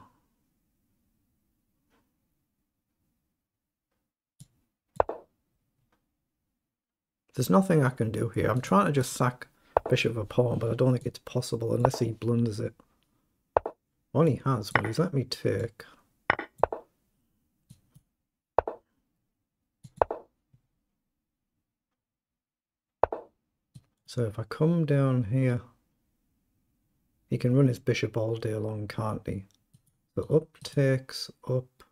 There's nothing I can do here. I'm trying to just sack bishop of a pawn, but I don't think it's possible unless he blunders it. All he has, well, he's let me take. So if I come down here, he can run his bishop all day long, can't he? So up takes, up,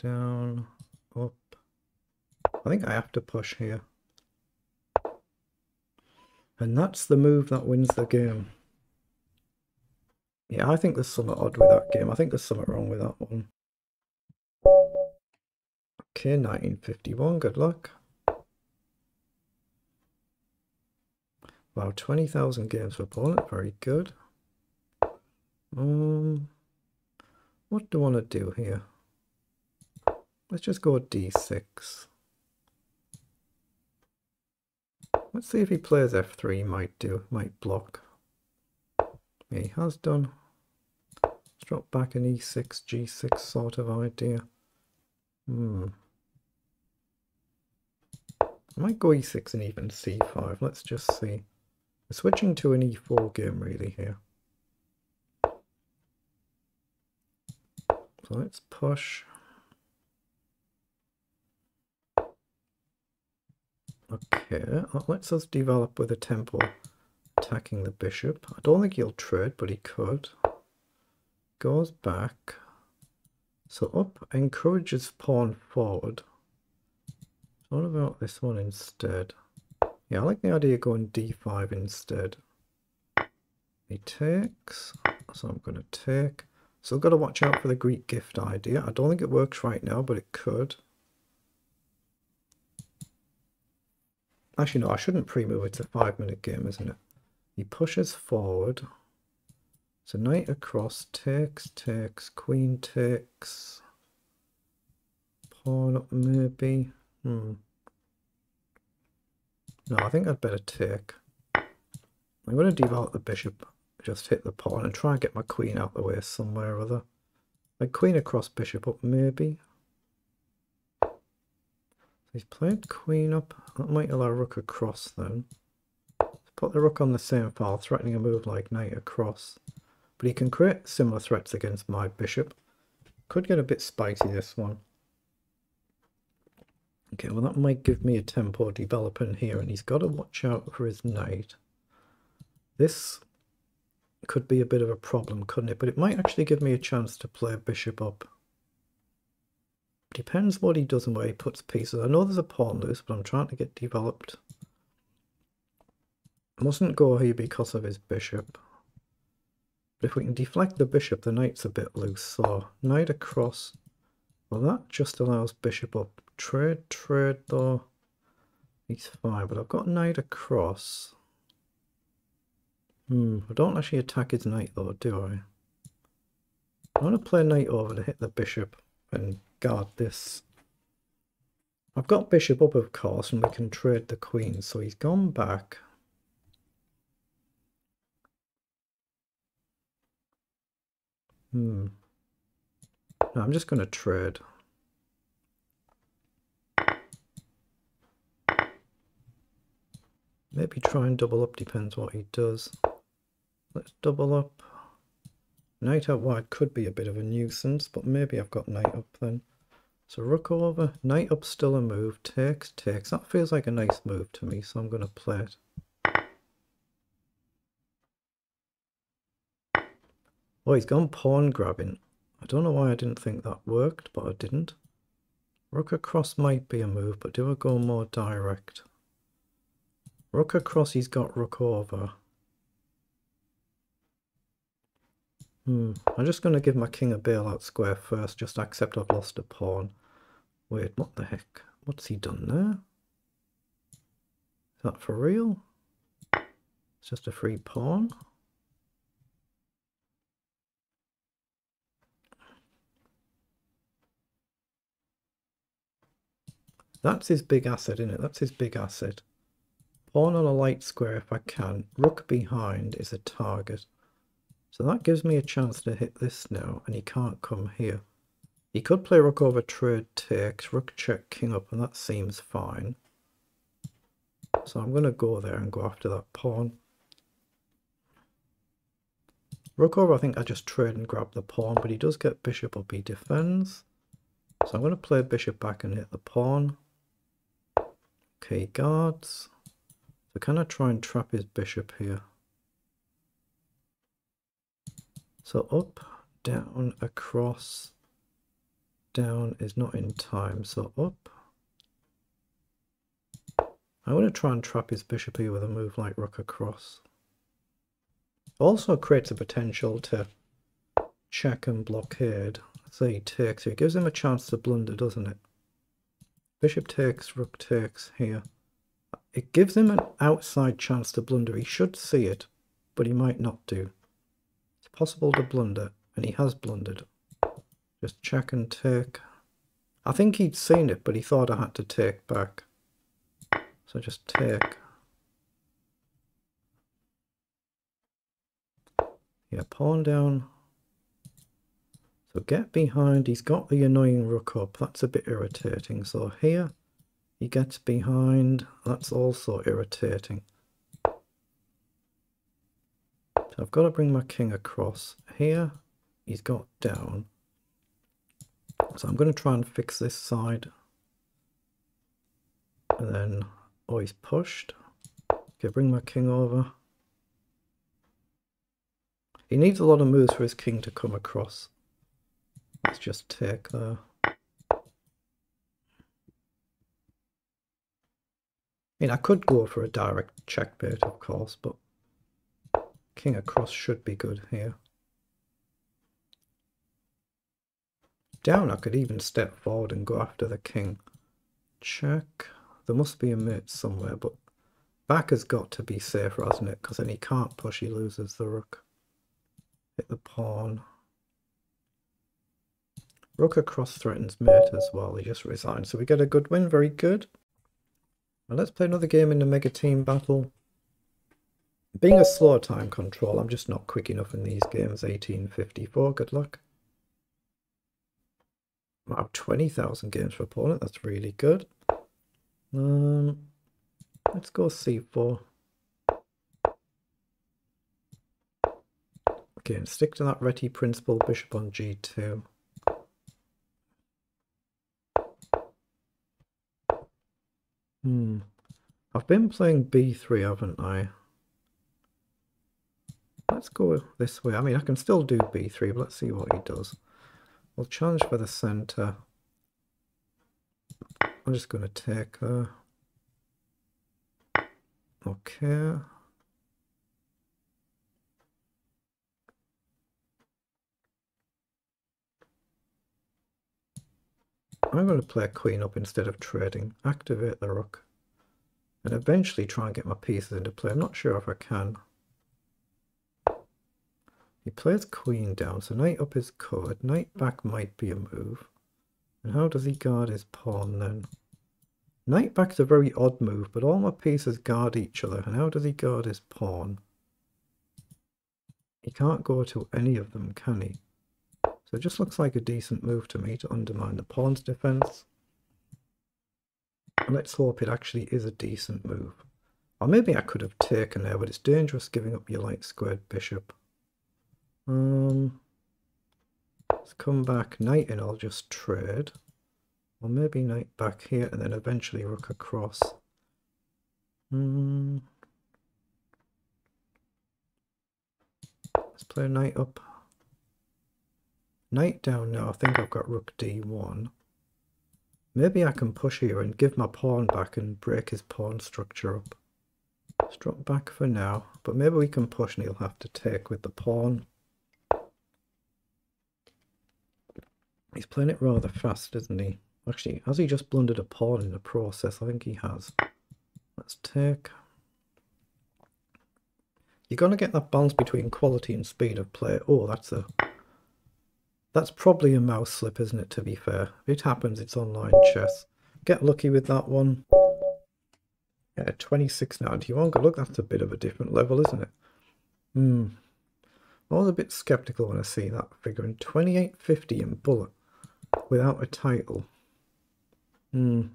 down, up. I think I have to push here. And that's the move that wins the game. Yeah, I think there's something odd with that game. I think there's something wrong with that one. Okay, 1951, good luck. Wow, 20,000 games for Poland, very good. Um, what do I want to do here? Let's just go d6. Let's see if he plays f3, might do, might block. He has done. Let's drop back an e6, g6 sort of idea. Hmm. I might go e6 and even c5, let's just see. We're switching to an e4 game really here. So let's push. Okay, that lets us develop with a tempo attacking the bishop. I don't think he'll trade, but he could. Goes back. So up encourages pawn forward. What about this one instead? Yeah, I like the idea of going d5 instead. He takes, so I'm going to take. So I've got to watch out for the Greek gift idea. I don't think it works right now, but it could. Actually, no, I shouldn't pre-move. It's a five-minute game, isn't it? He pushes forward. So knight across, takes, takes, queen takes. Pawn up maybe. Hmm. No, I think I'd better take. I'm going to develop the bishop, just hit the pawn and try and get my queen out the way somewhere or other. Like queen across bishop up maybe. He's played queen up. That might allow rook across then. Put the rook on the same file, threatening a move like knight across. But he can create similar threats against my bishop. Could get a bit spicy this one. Okay, well that might give me a tempo developing here, and he's got to watch out for his knight. This could be a bit of a problem, couldn't it? But it might actually give me a chance to play bishop up. Depends what he does and where he puts pieces. I know there's a pawn loose, but I'm trying to get developed. Mustn't go here because of his bishop. But if we can deflect the bishop, the knight's a bit loose. So knight across. Well, that just allows bishop up. Trade, trade though. He's fine, but I've got knight across. Hmm, I don't actually attack his knight though, do I? I want to play knight over to hit the bishop and guard this. I've got bishop up, of course, and we can trade the queen. So he's gone back. Hmm. No, I'm just going to trade. Maybe try and double up, depends what he does. Let's double up. Knight out wide could be a bit of a nuisance, but maybe I've got knight up then. So rook over, knight up still a move, takes, takes. That feels like a nice move to me, so I'm going to play it. Oh, he's gone pawn grabbing. I don't know why I didn't think that worked, but I didn't. Rook across might be a move, but do I go more direct? Rook across, he's got rook over. Hmm, I'm just going to give my king a bailout square first, just accept I've lost a pawn. Wait, what the heck? What's he done there? Is that for real? It's just a free pawn. That's his big asset, isn't it? That's his big asset. Pawn on a light square if I can. Rook behind is a target. So that gives me a chance to hit this now, and he can't come here. He could play rook over trade takes, rook check king up, and that seems fine. So I'm going to go there and go after that pawn. Rook over, I think I just trade and grab the pawn, but he does get bishop up, he defends. So I'm going to play bishop back and hit the pawn. Okay, guards. So can I try and trap his bishop here? So up, down, across, down is not in time. So up. I want to try and trap his bishop here with a move like rook across. Also creates a potential to check and blockade. Say he takes here. It gives him a chance to blunder, doesn't it? Bishop takes, rook takes here. It gives him an outside chance to blunder. He should see it, but he might not do. It's possible to blunder, and he has blundered. Just check and take. I think he'd seen it, but he thought I had to take back. So just take. Yeah, pawn down. So get behind. He's got the annoying rook up. That's a bit irritating. So here, he gets behind. That's also irritating. So I've got to bring my king across. Here, he's got down. So I'm going to try and fix this side. And then, oh, he's pushed. Okay, bring my king over. He needs a lot of moves for his king to come across. Let's just take there. Mean, I could go for a direct checkmate, of course, but king across should be good here. Down, I could even step forward and go after the king. Check. There must be a mate somewhere, but back has got to be safer, hasn't it? Because then he can't push, he loses the rook. Hit the pawn. Rook across threatens mate as well. He just resigned. So we get a good win. Very good. Well, let's play another game in the Mega Team Battle. Being a slow time control, I'm just not quick enough in these games. 1854. Good luck. Wow, 20,000 games for opponent. That's really good. Um, let's go c4. Again, stick to that Reti principle, bishop on g2. Hmm. I've been playing b3, haven't I? Let's go this way. I mean, I can still do b3, but let's see what he does. We'll challenge for the centre. I'm just going to take there. Okay. I'm going to play queen up instead of trading. Activate the rook. And eventually try and get my pieces into play. I'm not sure if I can. He plays queen down, so knight up is covered. Knight back might be a move. And how does he guard his pawn then? Knight back's a very odd move, but all my pieces guard each other. And how does he guard his pawn? He can't go to any of them, can he? So it just looks like a decent move to me to undermine the pawn's defense. Let's hope it actually is a decent move. Or maybe I could have taken there, but it's dangerous giving up your light squared bishop. Um, let's come back knight and I'll just trade. Or maybe knight back here and then eventually rook across. Hmm. Let's play knight up. Knight down now. I think I've got rook d1. Maybe I can push here and give my pawn back and break his pawn structure up. Struck back for now, but maybe we can push and he'll have to take with the pawn. He's playing it rather fast, isn't he? Actually, has he just blundered a pawn in the process? I think he has. Let's take. You're going to get that balance between quality and speed of play. Oh, that's a that's probably a mouse slip, isn't it, to be fair? It happens, it's online chess. Get lucky with that one. Yeah, 2691. Look, that's a bit of a different level, isn't it? Hmm. I was a bit skeptical when I see that figure. And 2850 in bullet without a title. Hmm.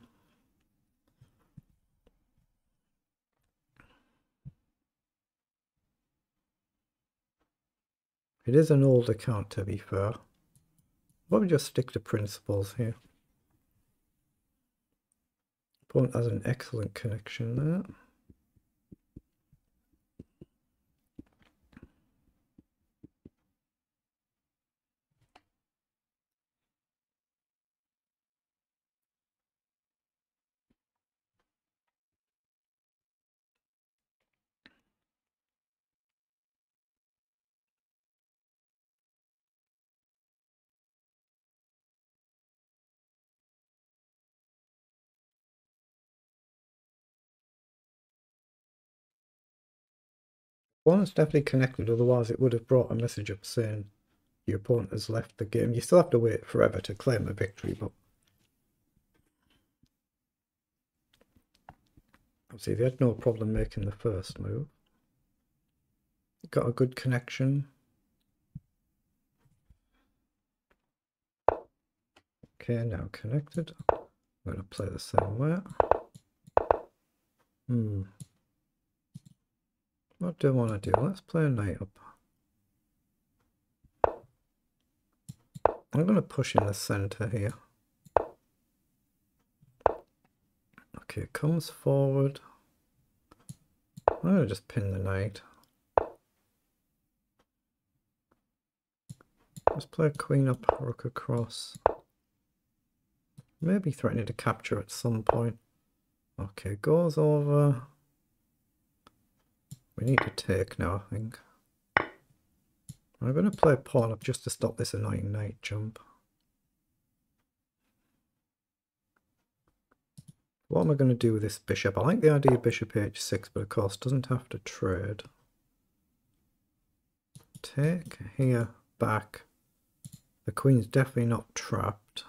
It is an old account, to be fair. Don't we just stick to principles here? Opponent has an excellent connection there. One is definitely connected, otherwise it would have brought a message up saying your opponent has left the game. You still have to wait forever to claim a victory, but obviously they had no problem making the first move. Got a good connection. Okay, now connected. I'm going to play the same way. Hmm. What do I want to do? Let's play a knight up. I'm going to push in the center here. Okay, comes forward. I'm going to just pin the knight. Let's play a queen up, rook across. Maybe threatening to capture at some point. Okay, goes over. We need to take now, I think. I'm going to play pawn up just to stop this annoying knight jump. What am I going to do with this bishop? I like the idea of bishop h6, but of course doesn't have to trade. Take here, back. The queen's definitely not trapped.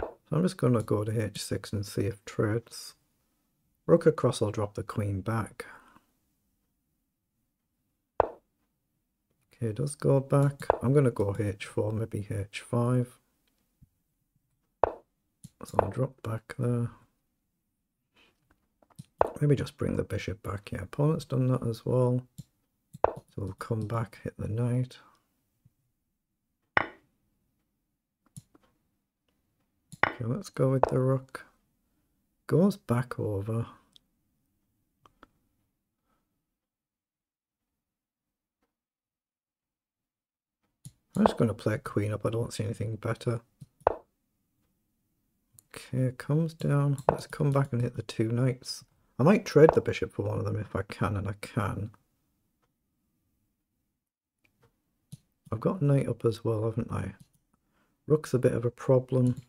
So I'm just going to go to h6 and see if trades. Rook across, I'll drop the queen back. Okay, does go back. I'm going to go h4, maybe h5. So I'll drop back there. Maybe just bring the bishop back. Yeah, opponent's done that as well. So we'll come back, hit the knight. Okay, let's go with the rook. Goes back over. I'm just going to play queen up. I don't see anything better. Okay, comes down. Let's come back and hit the two knights. I might trade the bishop for one of them if I can, and I can. I've got knight up as well, haven't I? Rook's a bit of a problem.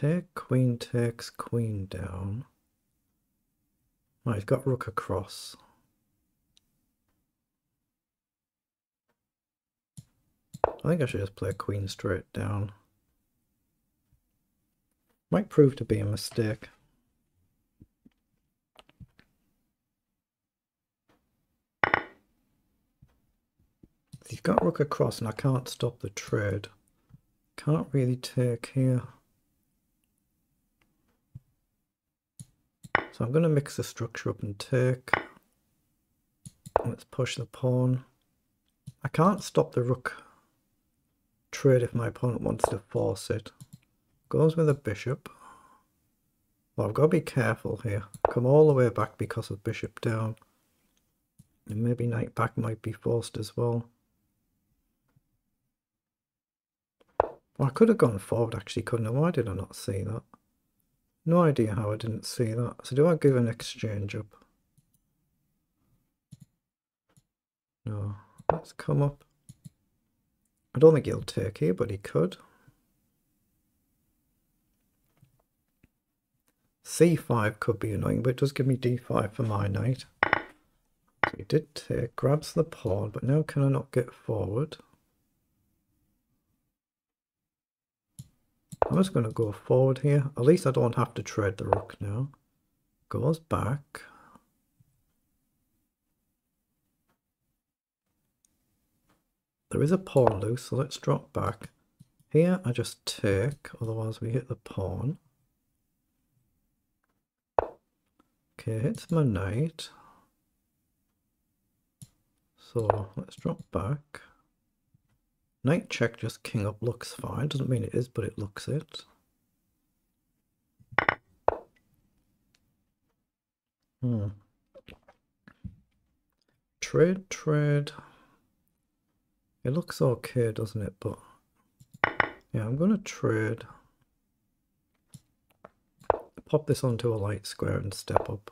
Take, queen takes, queen down. Right, he's got rook across. I think I should just play queen straight down. Might prove to be a mistake. He's got rook across and I can't stop the trade. Can't really take here. So I'm going to mix the structure up and take. Let's push the pawn. I can't stop the rook trade if my opponent wants to force it. Goes with a bishop. Well, I've got to be careful here. Come all the way back because of bishop down. And maybe knight back might be forced as well. Well, I could have gone forward actually, couldn't I? Why did I not see that? No idea how I didn't see that. So do I give an exchange up? No. Let's come up. I don't think he'll take here, but he could. c5 could be annoying, but it does give me d5 for my knight. So he did take, grabs the pawn, but now can I not get forward? I'm just going to go forward here. At least I don't have to tread the rook now. Goes back. There is a pawn loose, so let's drop back. Here I just take, otherwise we hit the pawn. Okay, hits my knight. So let's drop back. Knight check just king up looks fine. Doesn't mean it is, but it looks it. Hmm. Trade, trade. It looks okay, doesn't it? But yeah, I'm going to trade. Pop this onto a light square and step up.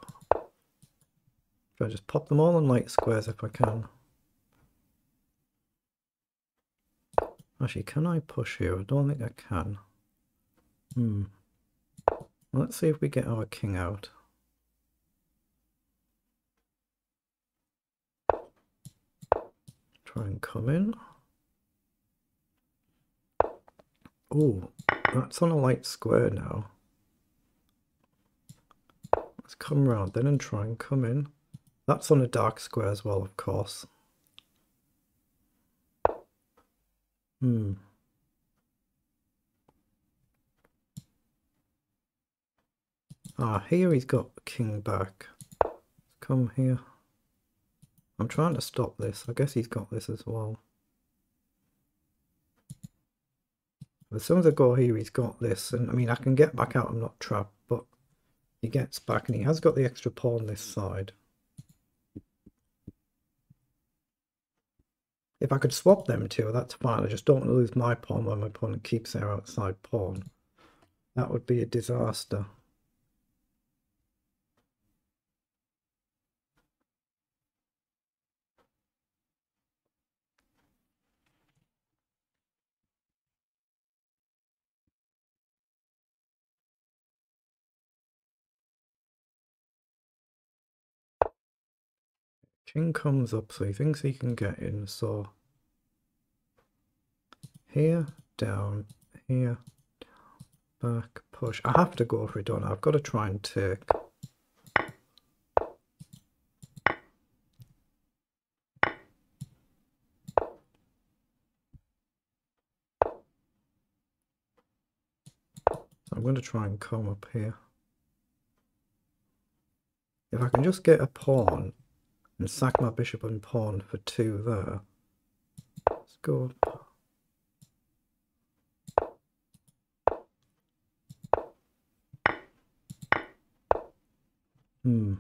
i just pop them all on light squares if I can. Actually, can I push here? I don't think I can. Hmm. Let's see if we get our king out. Try and come in. Oh, that's on a light square now. Let's come around then and try and come in. That's on a dark square as well, of course. Hmm. Ah, here he's got king back. Come here. I'm trying to stop this. I guess he's got this as well. As soon as I go here, he's got this. And I mean, I can get back out. I'm not trapped, but he gets back and he has got the extra pawn this side. If I could swap them two, that's fine. I just don't want to lose my pawn when my opponent keeps their outside pawn. That would be a disaster. King comes up, so he thinks he can get in, so here, down, here, back, push. I have to go for it, don't I? I've got to try and take. I'm going to try and come up here. If I can just get a pawn and sack my bishop and pawn for two there. Let's go. Hmm.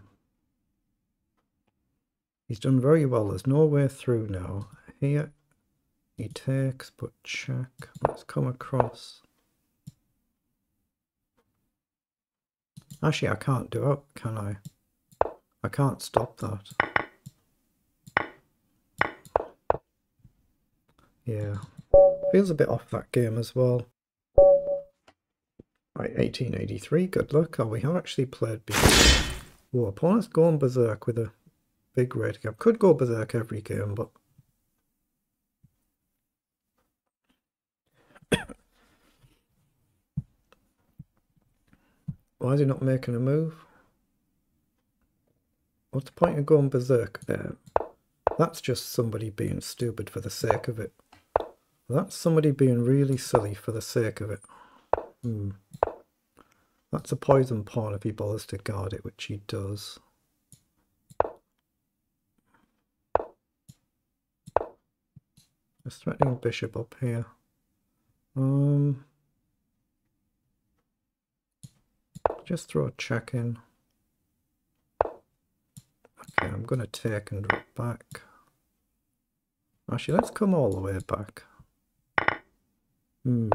He's done very well. There's no way through now. Here he takes, but check. Let's come across. Actually, I can't do it, can I? I can't stop that. Yeah. Feels a bit off that game as well. Right, 1883, good luck. Oh, we have actually played before. Whoa, opponent's going berserk with a big red game. Could go berserk every game, but... Why is he not making a move? What's the point of going berserk there? That's just somebody being stupid for the sake of it. That's somebody being really silly for the sake of it. Hmm. That's a poison pawn if he bothers to guard it, which he does. Just threatening bishop up here. Um, just throw a check in. Okay, I'm going to take and back. Actually, let's come all the way back. Hmm.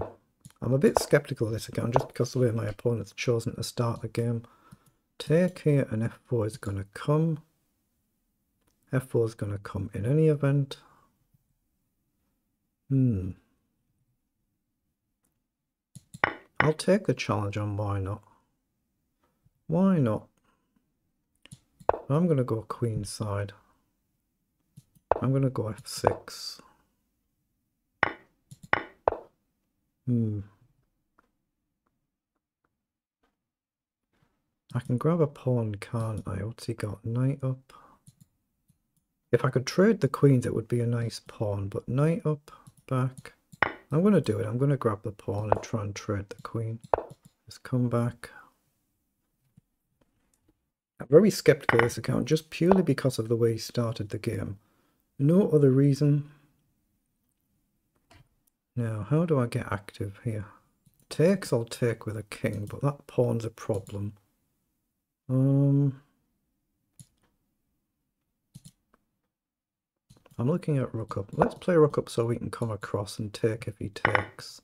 I'm a bit skeptical of this again, just because the way my opponent's chosen to start the game. Take here and f4 is going to come. f4 is going to come in any event. Hmm. I'll take the challenge on why not. Why not? I'm going to go queen side. I'm going to go f6. Hmm. I can grab a pawn, can't I? What's he got? Knight up. If I could trade the queens, it would be a nice pawn, but knight up, back. I'm going to do it. I'm going to grab the pawn and try and trade the queen. Just come back. I'm very skeptical of this account just purely because of the way he started the game. No other reason. Now, how do I get active here? Takes I'll take with a king, but that pawn's a problem. Um, I'm looking at rook up. Let's play rook up so we can come across and take if he takes.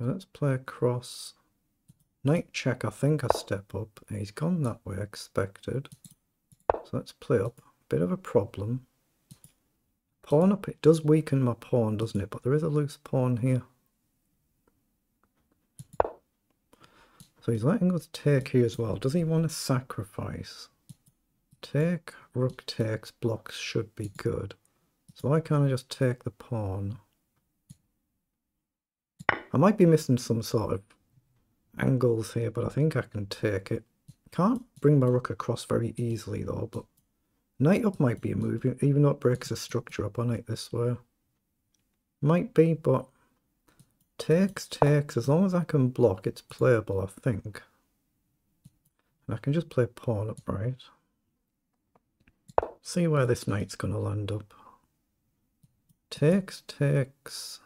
Let's play across. Knight check, I think I step up. He's gone that way, expected. So let's play up. A bit of a problem. Pawn up, it does weaken my pawn, doesn't it? But there is a loose pawn here. So he's letting us take here as well. Does he want to sacrifice? Take, rook takes, blocks should be good. So why can't I just take the pawn? I might be missing some sort of angles here, but I think I can take it. Can't bring my rook across very easily though, but knight up might be a move, even though it breaks the structure up on it this way. Might be, but takes, takes, as long as I can block, it's playable, I think. And I can just play pawn upright. See where this knight's going to land up. Takes, takes.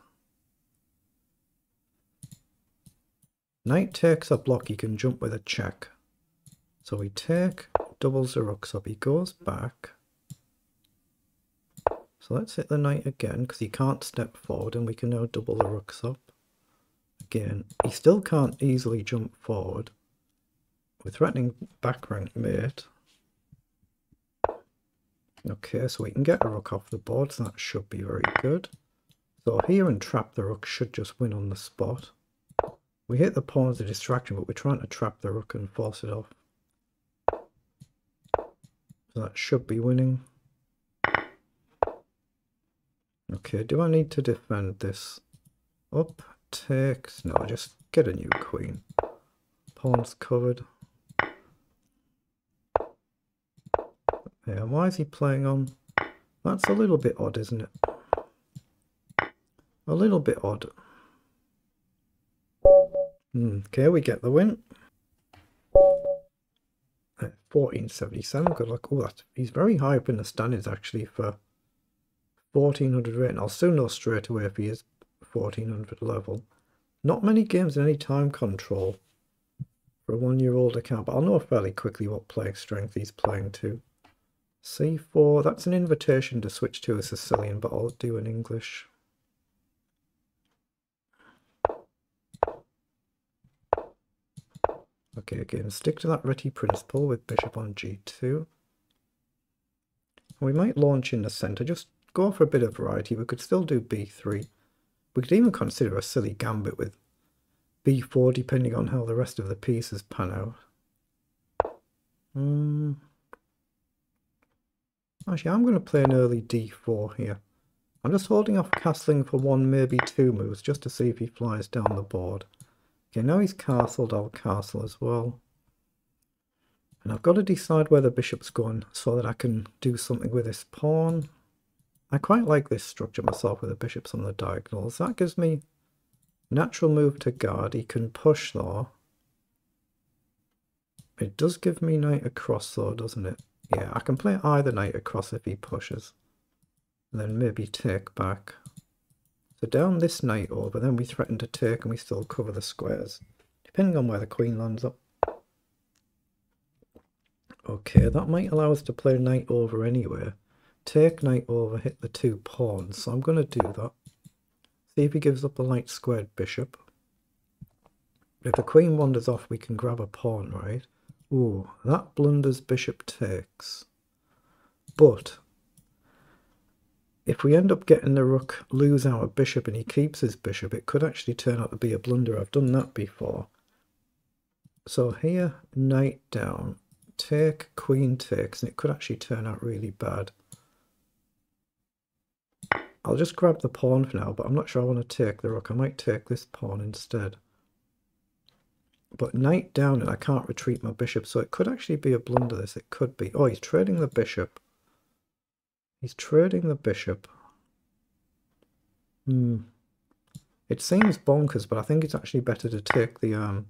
Knight takes a block, he can jump with a check. So we take, doubles the rooks up, he goes back. So let's hit the knight again, because he can't step forward, and we can now double the rooks up. Again, he still can't easily jump forward. We're threatening back rank mate. Okay, so we can get a rook off the board, so that should be very good. So here and trap the rook should just win on the spot. We hit the pawn as a distraction, but we're trying to trap the rook and force it off. So that should be winning. Okay, do I need to defend this? Up, takes. No, just get a new queen. Pawn's covered. Yeah, why is he playing on? That's a little bit odd, isn't it? A little bit odd. Hmm, okay, we get the win. 1477, good luck. Oh, that's, he's very high up in the standings actually for 1400 rating. I'll soon know straight away if he is 1400 level. Not many games in any time control for a one-year-old account, but I'll know fairly quickly what playing strength he's playing to. C4, that's an invitation to switch to a Sicilian, but I'll do in English. Okay, again, stick to that Reti principle with bishop on g2. We might launch in the centre, just go for a bit of variety. We could still do b3. We could even consider a silly gambit with b4, depending on how the rest of the pieces pan out. Mm. Actually, I'm going to play an early d4 here. I'm just holding off castling for one, maybe two moves, just to see if he flies down the board. Okay, now he's castled, I'll castle as well. And I've got to decide where the bishop's going so that I can do something with this pawn. I quite like this structure myself with the bishops on the diagonals. That gives me natural move to guard. He can push though. It does give me knight across though, doesn't it? Yeah, I can play either knight across if he pushes. And then maybe take back. So down this knight over, then we threaten to take and we still cover the squares. Depending on where the queen lands up. Okay, that might allow us to play knight over anywhere. Take knight over, hit the two pawns. So I'm going to do that. See if he gives up a light squared bishop. If the queen wanders off, we can grab a pawn, right? Ooh, that blunders bishop takes. But if we end up getting the rook lose our bishop and he keeps his bishop, it could actually turn out to be a blunder. I've done that before. So here, knight down take, queen takes, and it could actually turn out really bad. I'll just grab the pawn for now, but I'm not sure I want to take the rook. I might take this pawn instead. But knight down and I can't retreat my bishop, so it could actually be a blunder this. It could be. Oh, he's trading the bishop. He's trading the bishop. Hmm. It seems bonkers, but I think it's actually better to take the um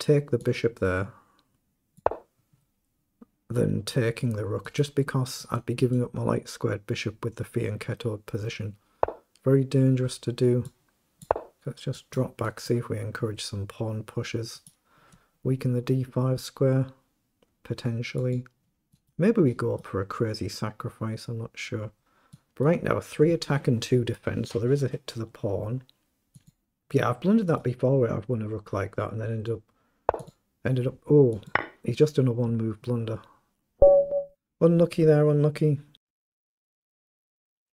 take the bishop there than taking the rook, just because I'd be giving up my light squared bishop with the fianchettoed position. Very dangerous to do. Let's just drop back, see if we encourage some pawn pushes. Weaken the d5 square, potentially. Maybe we go up for a crazy sacrifice, I'm not sure. But right now, three attack and two defense, so there is a hit to the pawn. Yeah, I've blundered that before where I've won a rook like that and then ended up, ended up, oh, he's just done a one move blunder. Unlucky there, unlucky.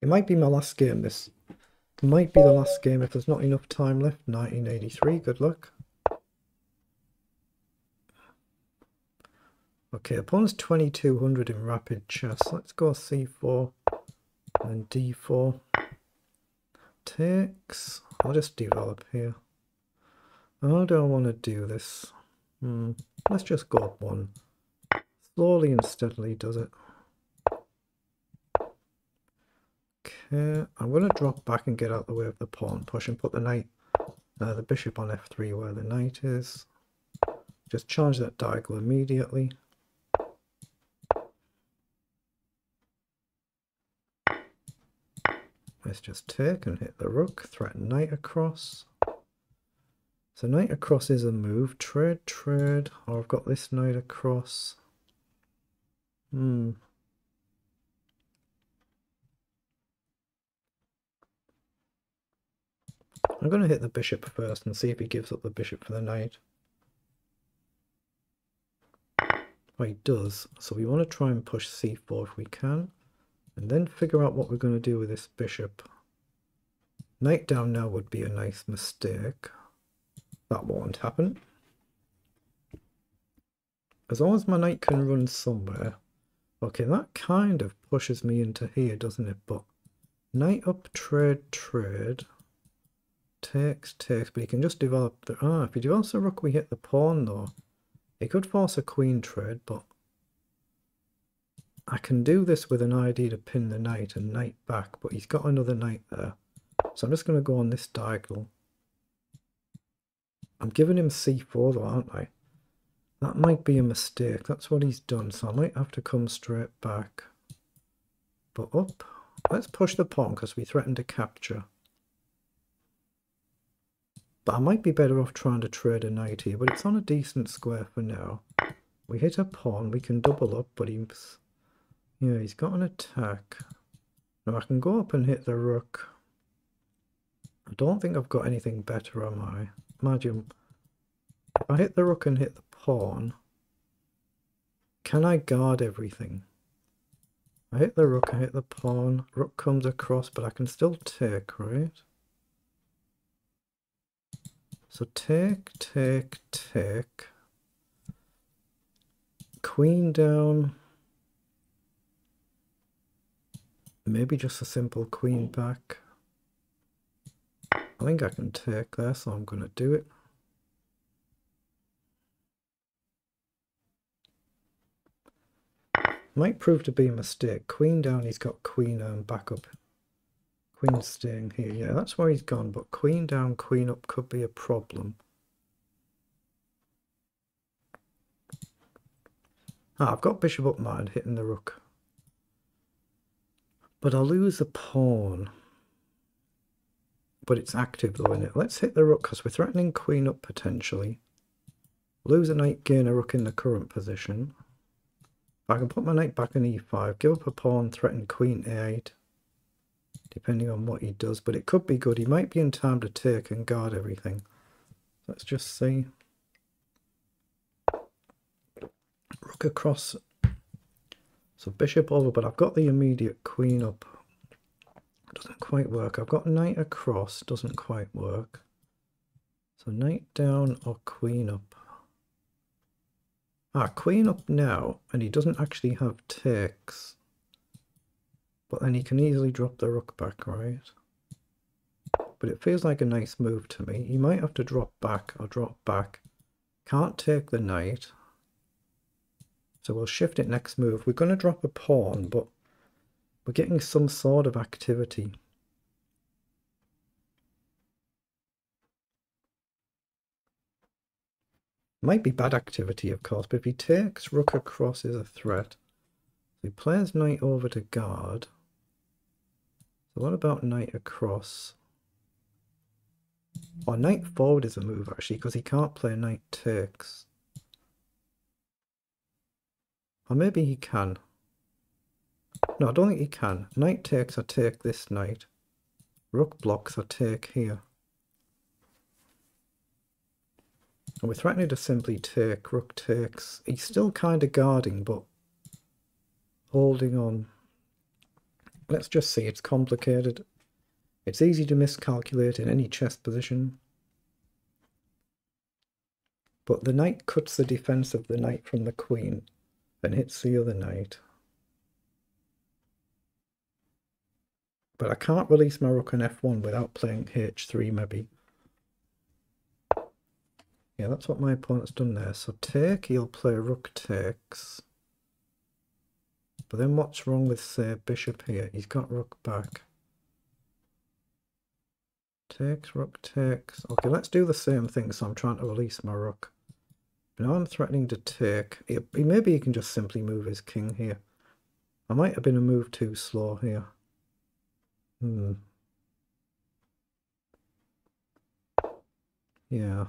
It might be my last game, this. It might be the last game if there's not enough time left. 1983, good luck. Okay, opponent's 2200 in rapid chess. Let's go c4 and d4. Takes. I'll just develop here. I want to do this? Hmm. Let's just go up one. Slowly and steadily does it. Okay, I'm going to drop back and get out the way of the pawn push and put the knight, uh, the bishop on f3 where the knight is. Just charge that diagonal immediately. Let's just take and hit the rook, threaten knight across. So knight across is a move. Trade, trade. Or I've got this knight across. Hmm. I'm going to hit the bishop first and see if he gives up the bishop for the knight. Oh, he does. So we want to try and push c4 if we can. And then figure out what we're going to do with this bishop. Knight down now would be a nice mistake. That won't happen. As long as my knight can run somewhere, Okay, that kind of pushes me into here, doesn't it? But knight up, trade, trade. Takes, takes, but he can just develop the... Ah, if he develops a rook, we hit the pawn, though. He could force a queen trade, but... I can do this with an idea to pin the knight and knight back, but he's got another knight there. So I'm just going to go on this diagonal. I'm giving him c4 though, aren't I? That might be a mistake. That's what he's done. So I might have to come straight back. But up. Let's push the pawn because we threatened to capture. But I might be better off trying to trade a knight here. But it's on a decent square for now. We hit a pawn. We can double up. But he's... Yeah, he's got an attack. Now I can go up and hit the rook. I don't think I've got anything better, am I? Imagine I hit the rook and hit the pawn, can I guard everything? I hit the rook, I hit the pawn, rook comes across, but I can still take, right? So take, take, take. Queen down. Maybe just a simple queen back. I think I can take there, so I'm going to do it. Might prove to be a mistake. Queen down, he's got queen um, back up. Queen staying here. Yeah, that's where he's gone, but queen down, queen up could be a problem. Ah, I've got bishop up mind hitting the rook. But I'll lose a pawn. But it's active though, isn't it? Let's hit the rook because we're threatening queen up potentially. Lose a knight, gain a rook in the current position. I can put my knight back in e5, give up a pawn, threaten queen a8. Depending on what he does, but it could be good. He might be in time to take and guard everything. Let's just see. Rook across so bishop over, but I've got the immediate queen up. Doesn't quite work. I've got knight across, doesn't quite work. So knight down or queen up. Ah, queen up now, and he doesn't actually have takes. But then he can easily drop the rook back, right? But it feels like a nice move to me. He might have to drop back or drop back. Can't take the knight. So we'll shift it next move. We're going to drop a pawn, but we're getting some sort of activity. Might be bad activity, of course, but if he takes rook across is a threat. He plays knight over to guard. So what about knight across? Or knight forward is a move, actually, because he can't play knight takes. Or maybe he can. No, I don't think he can. Knight takes, I take this knight. Rook blocks, I take here. And we're threatening to simply take. Rook takes. He's still kind of guarding, but holding on. Let's just see. It's complicated. It's easy to miscalculate in any chess position. But the knight cuts the defense of the knight from the queen and hits the other knight. But I can't release my rook on f1 without playing h3 maybe. Yeah, that's what my opponent's done there. So take, he'll play rook takes. But then what's wrong with, say, bishop here? He's got rook back. Takes, rook takes. Okay, let's do the same thing. So I'm trying to release my rook. Now I'm threatening to take. Maybe he can just simply move his king here. I might have been a move too slow here. Hmm. Yeah.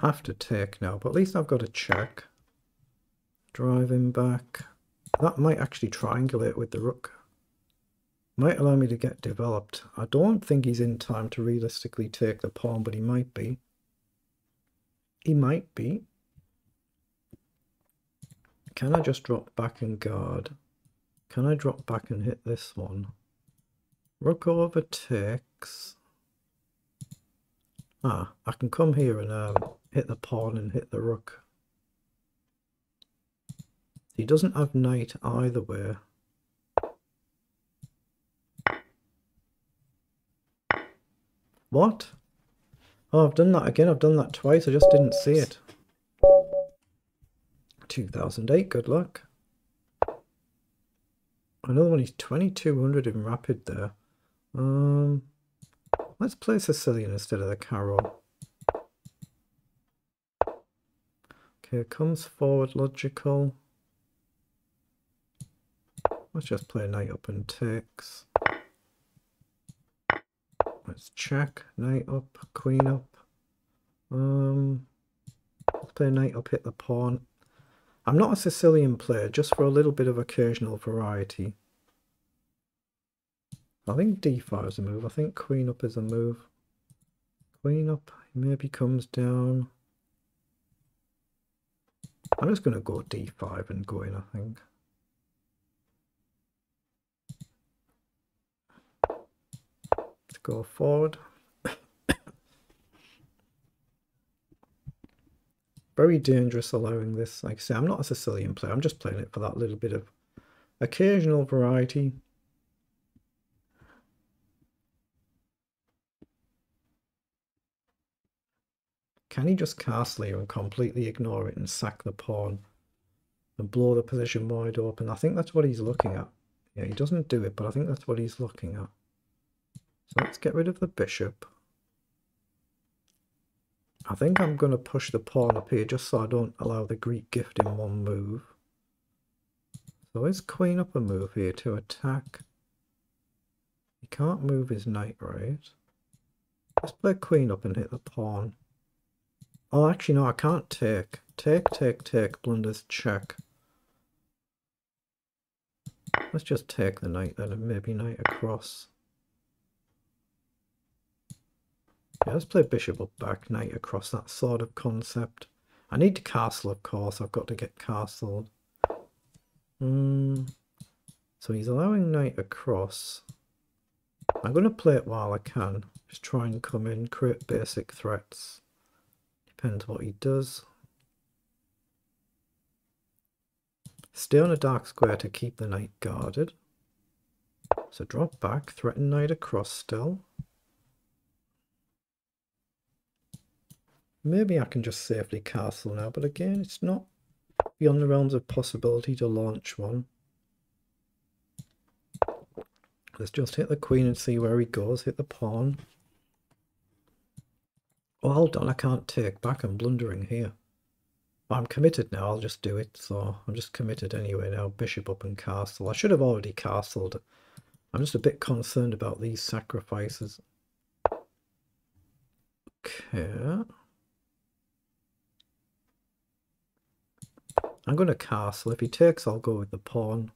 Have to take now, but at least I've got a check. Drive him back. That might actually triangulate with the rook. Might allow me to get developed. I don't think he's in time to realistically take the pawn, but he might be. He might be. Can I just drop back and guard? Can I drop back and hit this one? Rook over takes. Ah, I can come here and um, hit the pawn and hit the rook. He doesn't have knight either way. What? Oh, I've done that again. I've done that twice. I just didn't see it. 2008. Good luck. Another one is 2200 in rapid there. Um, let's play Sicilian instead of the Caro. Okay, comes forward logical. Let's just play knight up and takes. Let's check. Knight up, queen up. Um, play knight up, hit the pawn. I'm not a Sicilian player, just for a little bit of occasional variety. I think d5 is a move. I think queen up is a move. Queen up, maybe comes down. I'm just going to go d5 and go in, I think. Go forward. Very dangerous allowing this. Like I say, I'm not a Sicilian player. I'm just playing it for that little bit of occasional variety. Can he just castle here and completely ignore it and sack the pawn and blow the position wide open? I think that's what he's looking at. Yeah, he doesn't do it, but I think that's what he's looking at. So let's get rid of the bishop. I think I'm going to push the pawn up here just so I don't allow the Greek gift in one move. So is queen up a move here to attack? He can't move his knight, right? Let's play queen up and hit the pawn. Oh, actually, no, I can't take. Take, take, take, blunders, check. Let's just take the knight then and maybe knight across. Yeah, let's play bishop up back, knight across, that sort of concept. I need to castle, of course. I've got to get castled. Mm. So he's allowing knight across. I'm going to play it while I can. Just try and come in, create basic threats. Depends what he does. Stay on a dark square to keep the knight guarded. So drop back, threaten knight across still. Maybe I can just safely castle now, but again, it's not beyond the realms of possibility to launch one. Let's just hit the queen and see where he goes, hit the pawn. Oh, hold on, I can't take back. I'm blundering here. I'm committed now, I'll just do it. So I'm just committed anyway now. Bishop up and castle. I should have already castled. I'm just a bit concerned about these sacrifices. Okay. I'm going to castle. If he takes, I'll go with the pawn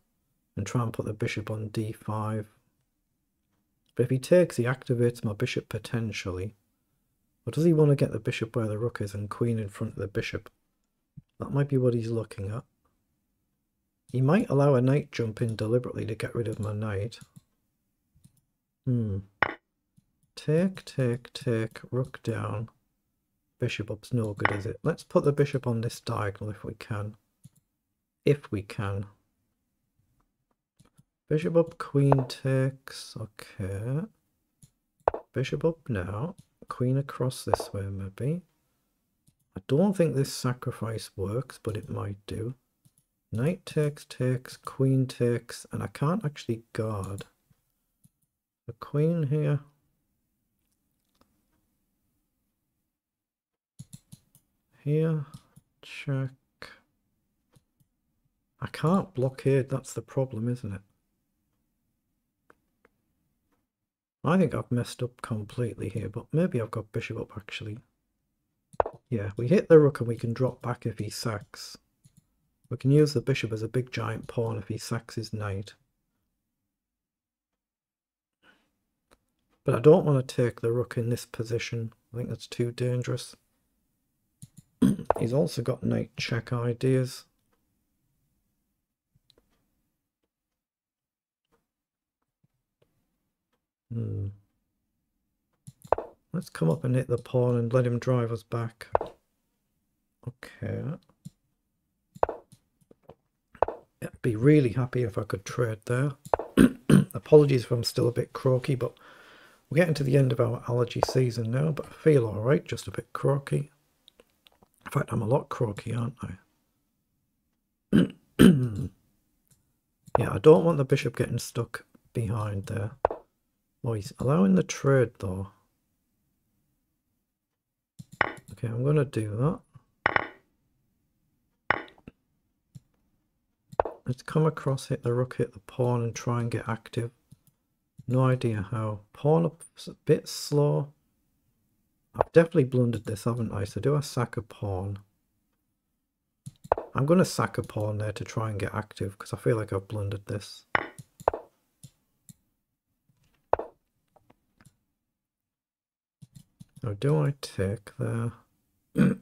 and try and put the bishop on d5. But if he takes, he activates my bishop potentially. Or does he want to get the bishop where the rook is and queen in front of the bishop? That might be what he's looking at. He might allow a knight jump in deliberately to get rid of my knight. Hmm. Take, take, take, rook down. Bishop up's no good, is it? Let's put the bishop on this diagonal if we can. If we can. Bishop up, queen takes. Okay. Bishop up now queen across this way maybe. I don't think this sacrifice works, but it might do. Knight takes, takes, queen takes, and I can't actually guard. The queen here. Here, check. I can't blockade, that's the problem, isn't it? I think I've messed up completely here, but maybe I've got bishop up actually. Yeah, we hit the rook and we can drop back if he sacks. We can use the bishop as a big giant pawn if he sacks his knight. But I don't want to take the rook in this position. I think that's too dangerous. He's also got knight check ideas. Hmm. Let's come up and hit the pawn and let him drive us back. Okay. I'd be really happy if I could trade there. Apologies if I'm still a bit croaky, but we're getting to the end of our allergy season now, but I feel alright, just a bit croaky. In fact, I'm a lot croaky, aren't I? yeah, I don't want the bishop getting stuck behind there. Oh, he's allowing the trade though. Okay, I'm going to do that. Let's come across, hit the rook, hit the pawn and try and get active. No idea how. Pawn up a bit slow. I've definitely blundered this, haven't I? So do I sack a pawn? I'm going to sack a pawn there to try and get active because I feel like I've blundered this. Or do I take there?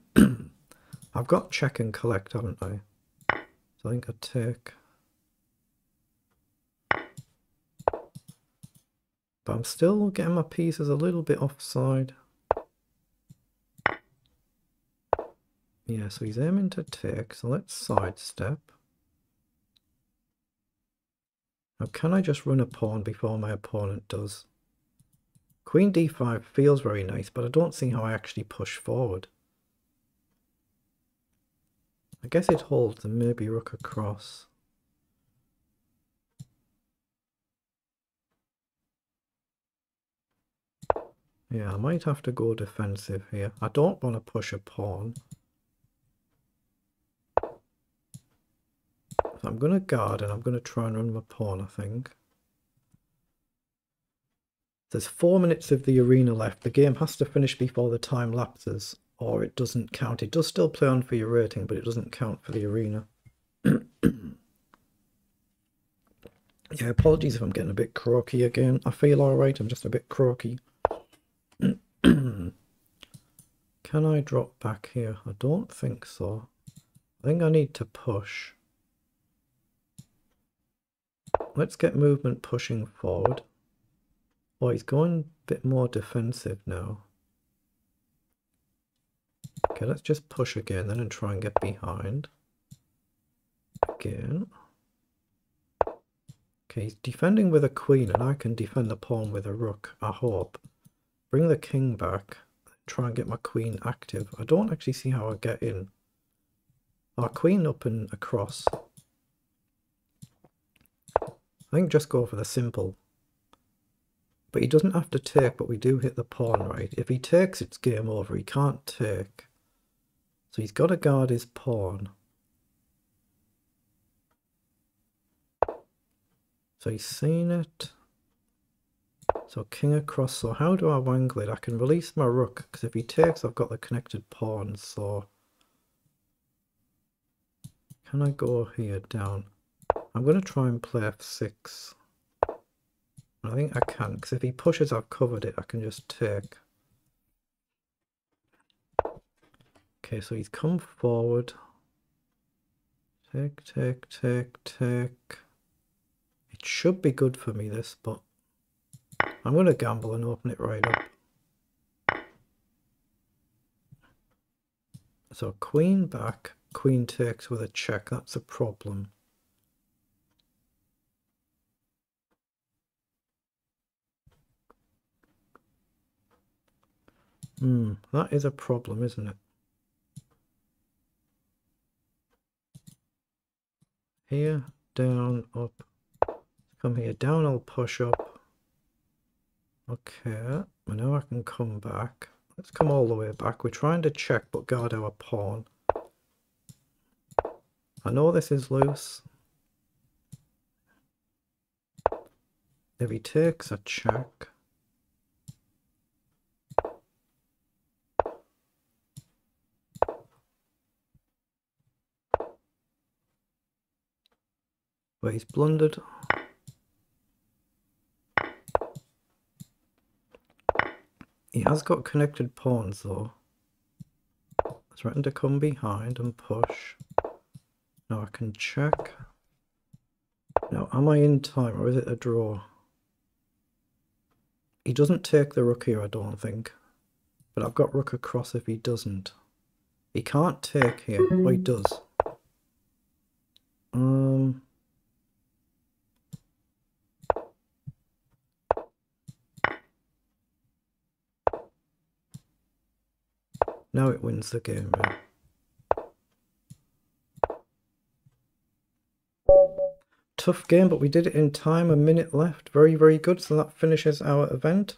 I've got check and collect, haven't I? So I think I take... But I'm still getting my pieces a little bit offside. Yeah, so he's aiming to take, so let's sidestep. Now can I just run a pawn before my opponent does? Queen d5 feels very nice, but I don't see how I actually push forward. I guess it holds and maybe rook across. Yeah, I might have to go defensive here. I don't want to push a pawn. So I'm going to guard and I'm going to try and run my pawn, I think. There's four minutes of the arena left. The game has to finish before the time lapses or it doesn't count. It does still play on for your rating, but it doesn't count for the arena. yeah, apologies if I'm getting a bit croaky again. I feel alright, I'm just a bit croaky. Can I drop back here? I don't think so. I think I need to push. Let's get movement pushing forward. Oh, he's going a bit more defensive now. Okay, let's just push again then and try and get behind. Again. Okay, he's defending with a queen and I can defend the pawn with a rook, I hope. Bring the king back. Try and get my queen active. I don't actually see how I get in. Our queen up and across. I think just go for the simple. But he doesn't have to take, but we do hit the pawn, right? If he takes, it's game over. He can't take. So he's got to guard his pawn. So he's seen it. So king across, so how do I wangle it? I can release my rook, because if he takes, I've got the connected pawns, so... Can I go here, down? I'm going to try and play f6. I think I can, because if he pushes, I've covered it, I can just take. Okay, so he's come forward. Take, take, take, take. It should be good for me, this, but I'm going to gamble and open it right up. So queen back, queen takes with a check. That's a problem. Hmm, that is a problem, isn't it? Here, down, up. Come here, down, I'll push up. Okay, I know I can come back. Let's come all the way back. We're trying to check but guard our pawn. I know this is loose. If he takes a check. But he's blundered. He has got connected pawns though. Threaten to come behind and push. Now I can check. Now am I in time or is it a draw? He doesn't take the rook here I don't think. But I've got rook across if he doesn't. He can't take here. Oh he does. Um Now it wins the game. Tough game, but we did it in time. A minute left. Very, very good. So that finishes our event.